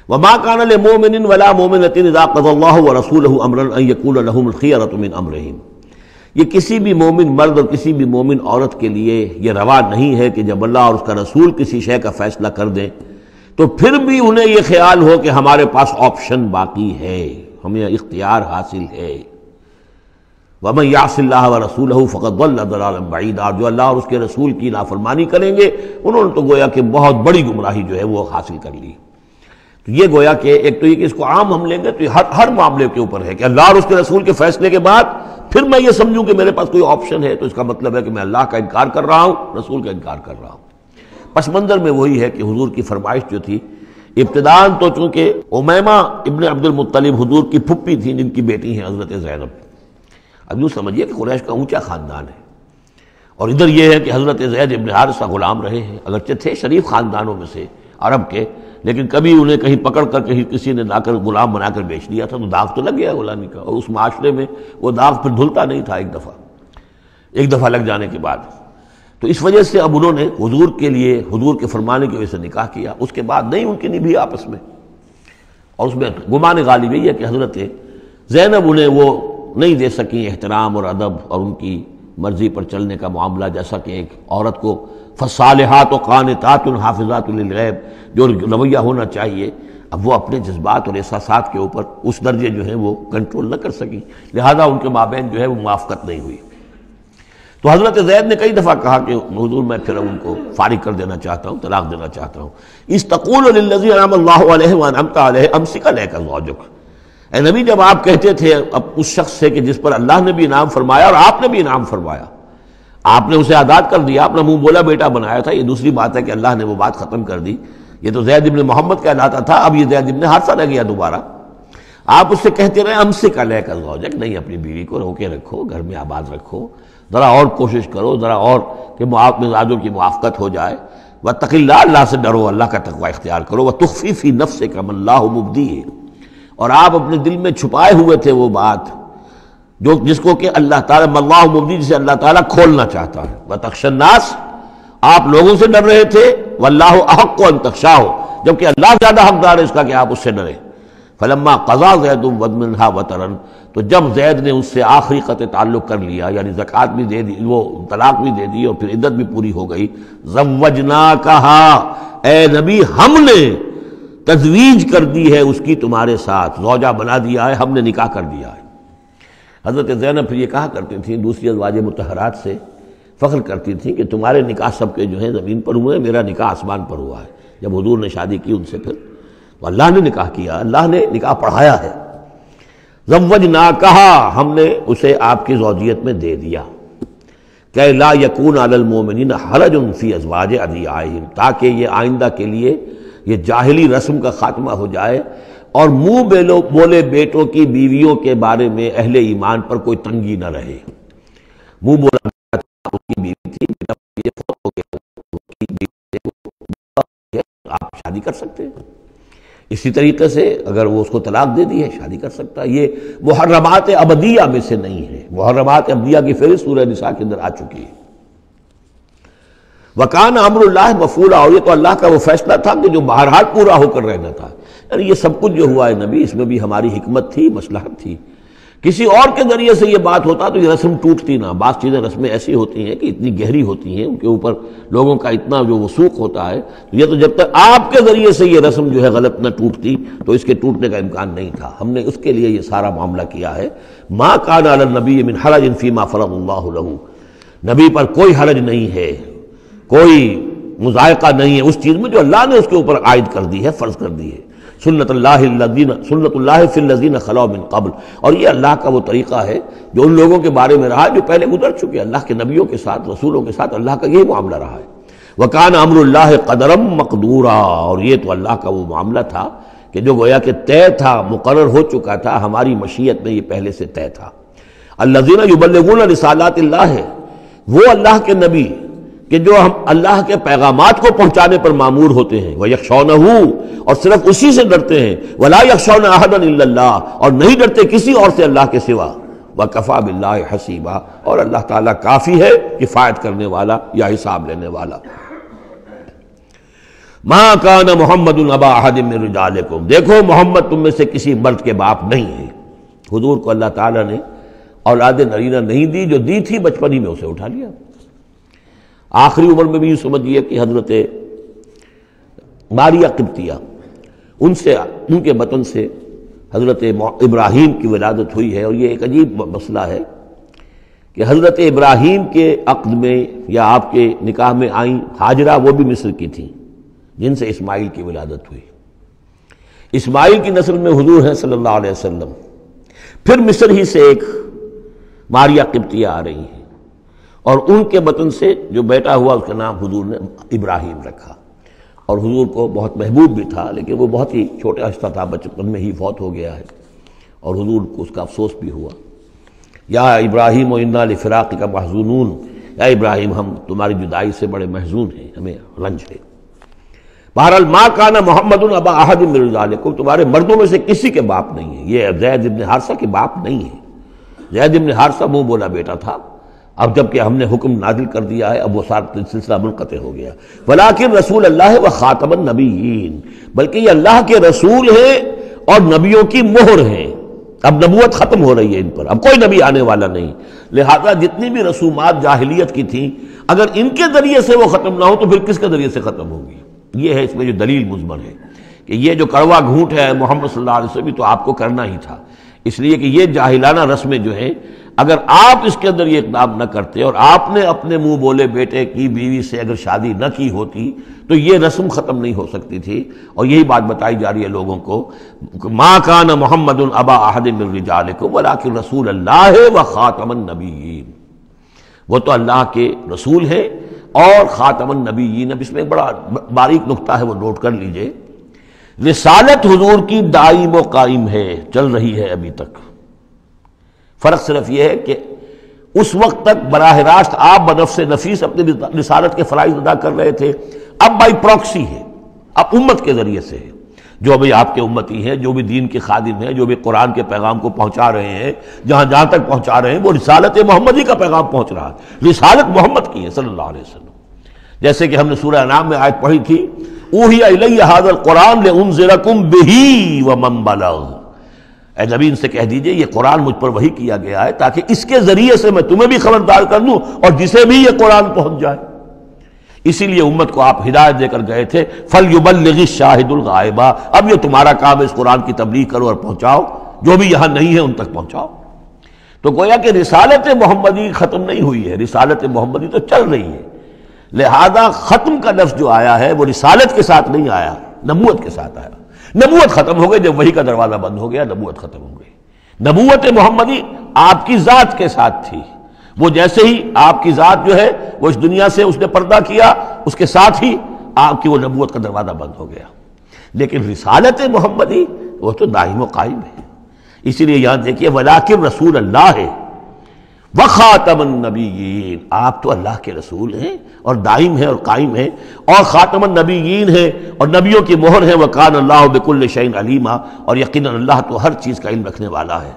وما كان لمؤمن ولا مؤمنة اذا قضى الله ورسوله امرا ان يكون لهم الخيرة من امرهم یہ کسی بھی مومن مرد اور کسی بھی مومن عورت کے لیے یہ روا نہیں ہے کہ جب اللہ اور اس کا رسول کسی شے کا فیصلہ کر دیں، تو پھر بھی انہیں یہ خیال ہو کہ ہمارے پاس آپشن باقی ہے، ہمیں اختیار حاصل ہے۔ وَمَن يَعْصِ اللَّهَ وَرَسُولَهُ فَقَدْ ضَلَّ ضَلَالًا بَعِيدًا اور جو اللہ اور اس کے رسول کی نافرمانی کریں گے، انہوں نے تو گویا کہ بہت بڑی گمراہی جو ہے وہ حاصل کر لی۔ تو یہ گویا کہ ایک تو یہ کہ اس کو عام ہم لیں گے تو یہ ہر ہر معاملے کے اوپر ہے کہ اللہ اور اس کے رسول کے فیصلے کے بعد پھر میں یہ سمجھوں کہ میرے پاس کوئی آپشن ہے تو اس کا مطلب ہے کہ میں اللہ کا انکار کر رہا ہوں، رسول کا انکار کر رہا ہوں۔ پس منظر میں وہی ہے کہ حضور کی فرمائش جو تھی ابتدان تو چونکہ امیمہ ابن عبد المطلب حضور کی پھپھی تھی جن کی بیٹی ہیں حضرت زینب۔ اب یوں سمجھیے کہ قریش کا اونچا خاندان ہے۔ اور ادھر یہ ہے کہ حضرت زید ابن حارثہ غلام رہے ہیں، اگرچہ تھے شریف خاندانوں میں سے عرب کے، لیکن کبھی انہیں کہیں پکڑ کر کہیں کسی نے لا کر غلام بنا کر بیچ دیا تھا، تو داغ تو لگ گیا غلامی کا۔ اور اس معاشرے میں وہ داغ پھر دھلتا نہیں تھا ایک دفعہ۔ ایک دفعہ لگ جانے کے بعد۔ تو اس وجہ سے اب انہوں نے حضور کے لیے، حضور کے فرمانے کی وجہ سے نکاح کیا۔ اس کے بعد نہیں، ان کی نبھی آپس میں۔ اور اس میں گمان غالب یہی ہے کہ حضرت زینب انہیں وہ نہیں دے سکیں احترام اور ادب اور ان کی مرضی پر چلنے کا معاملہ، جیسا کہ ایک عورت کو فصالحات و قانتات الحافظات للغیب، جو رویہ ہونا چاہیے، اب وہ اپنے جذبات اور احساسات کے اوپر اس درجے جو ہیں وہ کنٹرول نہ کر سکی لہذا ان کے مابین جو ہے وہ موافقت نہیں ہوئی۔ تو حضرت زید نے کئی دفعہ کہا کہ حضور میں پھر ان کو فارغ کر دینا چاہتا ہوں، طلاق دینا چاہتا ہوں۔ اس تقول انعام اللہ علیہ وانعمت علیہ امسک لے کر زوجک اے نبی، جب آپ کہتے تھے اب اس شخص سے کہ جس پر اللہ نے بھی انعام فرمایا اور آپ نے بھی انعام فرمایا، آپ نے اسے آزاد کر دیا اپنا منہ بولا، بیٹا بنایا تھا، یہ دوسری بات ہے کہ اللہ نے وہ بات ختم کر دی۔ یہ تو زید ابن محمد کہلاتا تھا، اب یہ زید ابن حادثہ رہ گیا دوبارہ۔ آپ اس سے کہتے رہے، ہم سے کا لے کر زوجک نہیں، اپنی بیوی کو روکے رکھو، گھر میں آباد رکھو، ذرا اور کوشش کرو، ذرا اور کہ مزاجوں کی موافقت ہو جائے۔ وہ تقلّہ اللہ سے ڈرو، اللہ کا تقوی اختیار کرو۔ وہ تخفیفی نفس سے کم اللہ مبدی ہے اور آپ اپنے دل میں چھپائے ہوئے تھے وہ بات جو جس کو کہ اللہ تعالیٰ اللہ مبدی جسے اللہ تعالیٰ کھولنا چاہتا ہے۔ وہ تخشناس آپ لوگوں سے ڈر رہے تھے۔ وہ اللہ حق کو انتخشا ہو جبکہ اللہ زیادہ حقدار ہے اس کا کہ آپ اس سے ڈرے فلما قضا زید ودمنہا وطرن تو جب زید نے اس سے آخری قطع تعلق کر لیا یعنی زکوٰۃ بھی دے دی، وہ طلاق بھی دے دی اور پھر عدت بھی پوری ہو گئی۔ زوجنا کہا اے نبی، ہم نے تجویز کر دی ہے اس کی تمہارے ساتھ۔ زوجہ بنا دیا ہے، ہم نے نکاح کر دیا ہے۔ حضرت زینب پھر یہ کہا کرتی تھیں، دوسری ازواج متحرات سے فخر کرتی تھیں کہ تمہارے نکاح سب کے جو ہیں زمین پر ہوئے، میرا نکاح آسمان پر ہوا ہے۔ جب حضور نے شادی کی ان سے پھر، تو اللہ نے نکاح کیا، اللہ نے نکاح پڑھایا ہے۔ زوج نہ کہا ہم نے اسے آپ کی زوجیت میں دے دیا۔ کہ لا یقون المومنین حرج فی ازواج ادی تاکہ یہ آئندہ کے لیے یہ جاہلی رسم کا خاتمہ ہو جائے اور منہ بولے بیٹوں کی بیویوں کے بارے میں اہل ایمان پر کوئی تنگی نہ رہے۔ منہ بولا بیوی تھی اس کی بیوی تھی، آپ شادی کر سکتے ہیں۔ اسی طریقے سے اگر وہ اس کو طلاق دے دی ہے شادی کر سکتا ہے۔ یہ محرمات ابدیہ میں سے نہیں ہے۔ محرمات ابدیہ کی فہرست سورہ نساء کے اندر آ چکی ہے۔ وکان امر اللہ مفولہ اور یہ تو اللہ کا وہ فیصلہ تھا کہ جو بہرحال پورا ہو کر رہنا تھا۔ یعنی یہ سب کچھ جو ہوا ہے نبی، اس میں بھی ہماری حکمت تھی، مصلحت تھی۔ کسی اور کے ذریعے سے یہ بات ہوتا تو یہ رسم ٹوٹتی نہ بعض چیزیں رسمیں ایسی ہوتی ہیں کہ اتنی گہری ہوتی ہیں، ان کے اوپر لوگوں کا اتنا جو وسوخ ہوتا ہے یہ تو جب تک آپ کے ذریعے سے یہ رسم جو ہے غلط نہ ٹوٹتی، تو اس کے ٹوٹنے کا امکان نہیں تھا۔ ہم نے اس کے لیے یہ سارا معاملہ کیا ہے۔ ماں کان علی النبی من حرج فیما فرض اللہ له۔ نبی پر کوئی حرج نہیں ہے۔ کوئی مذائقہ نہیں ہے اس چیز میں جو اللہ نے اس کے اوپر عائد کر دی ہے، فرض کر دی ہے۔ سنت اللہ سنت اللہ فی الذین خلو من قبل۔ اور یہ اللہ کا وہ طریقہ ہے جو ان لوگوں کے بارے میں رہا جو پہلے گزر چکے اللہ کے نبیوں کے ساتھ، رسولوں کے ساتھ اللہ کا یہی معاملہ رہا ہے۔ وکان امر اللہ قدرم مقدورا۔ اور یہ تو اللہ کا وہ معاملہ تھا کہ جو گویا کہ طے تھا، مقرر ہو چکا تھا، ہماری مشیت میں یہ پہلے سے طے تھا۔ الذین یبلغون رسالات اللہ ہے وہ اللہ کے نبی کہ جو ہم اللہ کے پیغامات کو پہنچانے پر معمور ہوتے ہیں وہ یکشون اور صرف اسی سے ڈرتے ہیں، ولا یکشون احد اللہ اور نہیں ڈرتے کسی اور سے اللہ کے سوا۔ وہ کفا بلّہ حسیبہ اور اللہ تعالیٰ کافی ہے کفایت کرنے والا یا حساب لینے والا۔ ماں کان محمد البا احد رجالکم دیکھو، محمد تم میں سے کسی مرد کے باپ نہیں ہے۔ حضور کو اللہ تعالیٰ نے اولاد نرینہ نہیں دی، جو دی تھی بچپنی میں اسے اٹھا لیا۔ آخری عمر میں بھی یوں سمجھیے کہ حضرت ماریہ قبطیہ، ان سے، ان کے بطن سے حضرت ابراہیم کی ولادت ہوئی ہے اور یہ ایک عجیب مسئلہ ہے کہ حضرت ابراہیم کے عقد میں یا آپ کے نکاح میں آئیں حاجرہ وہ بھی مصر کی تھیں جن سے اسماعیل کی ولادت ہوئی۔ اسماعیل کی نسل میں حضور ہیں صلی اللہ علیہ وسلم۔ پھر مصر ہی سے ایک ماریہ قبطیہ آ رہی ہیں۔ اور ان کے بطن سے جو بیٹا ہوا اس کا نام حضور نے ابراہیم رکھا۔ اور حضور کو بہت محبوب بھی تھا، لیکن وہ بہت ہی چھوٹا حصہ تھا، بچپن میں ہی فوت ہو گیا ہے۔ اور حضور کو اس کا افسوس بھی ہوا۔ یا ابراہیم و انا فراق کا محضون یا ابراہیم، ہم تمہاری جدائی سے بڑے محضون ہیں، ہمیں رنج ہے۔ بہرحال ماں کانا محمد البا احد مرزا کو تمہارے مردوں میں سے کسی کے باپ نہیں ہے۔ یہ زید ابن حارثہ کے باپ نہیں ہے۔ زید ابن حارثہ منہ بولا بیٹا تھا۔ اب جبکہ ہم نے حکم نازل کر دیا ہے، اب وہ سارا سلسلہ منقطع ہو گیا۔ ولاکن رسول اللہ و خاتم النبیین بلکہ یہ اللہ کے رسول ہیں اور نبیوں کی مہر ہیں۔ اب نبوت ختم ہو رہی ہے ان پر۔ اب کوئی نبی آنے والا نہیں۔ لہذا جتنی بھی رسومات جاہلیت کی تھیں، اگر ان کے ذریعے سے وہ ختم نہ ہو تو پھر کس کے ذریعے سے ختم ہوگی؟ یہ ہے اس میں جو دلیل مزمن ہے کہ یہ جو کڑوا گھونٹ ہے محمد صلی اللہ علیہ وسلم تو آپ کو کرنا ہی تھا۔ اس لیے کہ یہ جاہلانہ رسمیں جو ہیں اگر آپ اس کے اندر یہ اقدام نہ کرتے اور آپ نے اپنے منہ بولے بیٹے کی بیوی سے اگر شادی نہ کی ہوتی تو یہ رسم ختم نہیں ہو سکتی تھی اور یہی بات بتائی جا رہی ہے لوگوں کو ماں کان محمد البا احد کو رسول اللہ و خاتم النبیین وہ تو اللہ کے رسول ہے اور خاتم النبیین۔ اب اس میں ایک بڑا باریک نقطہ ہے، وہ نوٹ کر لیجیے۔ رسالت حضور کی دائم و قائم ہے، چل رہی ہے ابھی تک۔ فرق صرف یہ ہے کہ اس وقت تک براہ راست آپ بنفس نفیس اپنی رسالت کے فرائض ادا کر رہے تھے۔ اب بائی پروکسی ہے، اب امت کے ذریعے سے ہے۔ جو بھی آپ کے امتی ہیں، جو بھی دین کے خادم ہیں، جو بھی قرآن کے پیغام کو پہنچا رہے ہیں، جہاں جہاں تک پہنچا رہے ہیں، وہ رسالت محمدی کا پیغام پہنچ رہا ہے۔ رسالت محمد کی ہے صلی اللہ علیہ وسلم۔ جیسے کہ ہم نے سورہ نام میں آیت پڑھی تھی، اوہی الیہ حاضر قرآن لانذرکم بہی ومن بلغ. اے نبی ان سے کہہ دیجیے، یہ قرآن مجھ پر وہی کیا گیا ہے تاکہ اس کے ذریعے سے میں تمہیں بھی خبردار کر دوں اور جسے بھی یہ قرآن پہنچ جائے۔ اسی لیے امت کو آپ ہدایت دے کر گئے تھے فل یبلغ شاہد الغائبہ اب یہ تمہارا کام ہے اس قرآن کی تبلیغ کرو اور پہنچاؤ۔ جو بھی یہاں نہیں ہے ان تک پہنچاؤ۔ تو گویا کہ رسالت محمدی ختم نہیں ہوئی ہے، رسالت محمدی تو چل رہی ہے۔ لہذا ختم کا لفظ جو آیا ہے وہ رسالت کے ساتھ نہیں آیا، نبوت کے ساتھ آیا۔ نبوت ختم ہو گئی، جب وہی کا دروازہ بند ہو گیا، نبوت ختم ہو گئی۔ نبوت محمدی آپ کی ذات کے ساتھ تھی۔ وہ جیسے ہی آپ کی ذات جو ہے، وہ اس دنیا سے اس نے پردہ کیا، اس کے ساتھ ہی آپ کی وہ نبوت کا دروازہ بند ہو گیا۔ لیکن رسالت محمدی وہ تو دائم و قائم ہے۔ اسی لیے یہاں دیکھیے ولاکر رسول اللہ ہے وخاتم النبیین۔ آپ تو اللہ کے رسول ہیں اور دائم ہیں اور قائم ہیں اور خاتم النبیین ہیں اور نبیوں کی مہر ہیں۔ وقان اللہ بک الشعین علیمہ اور یقیناً اللہ تو ہر چیز کا علم رکھنے والا ہے۔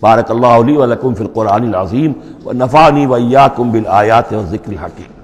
بارک اللہ علی ولکم فی القرآن العظیم۔ و نفانی ویاکم بالآیات و ذکر حکیم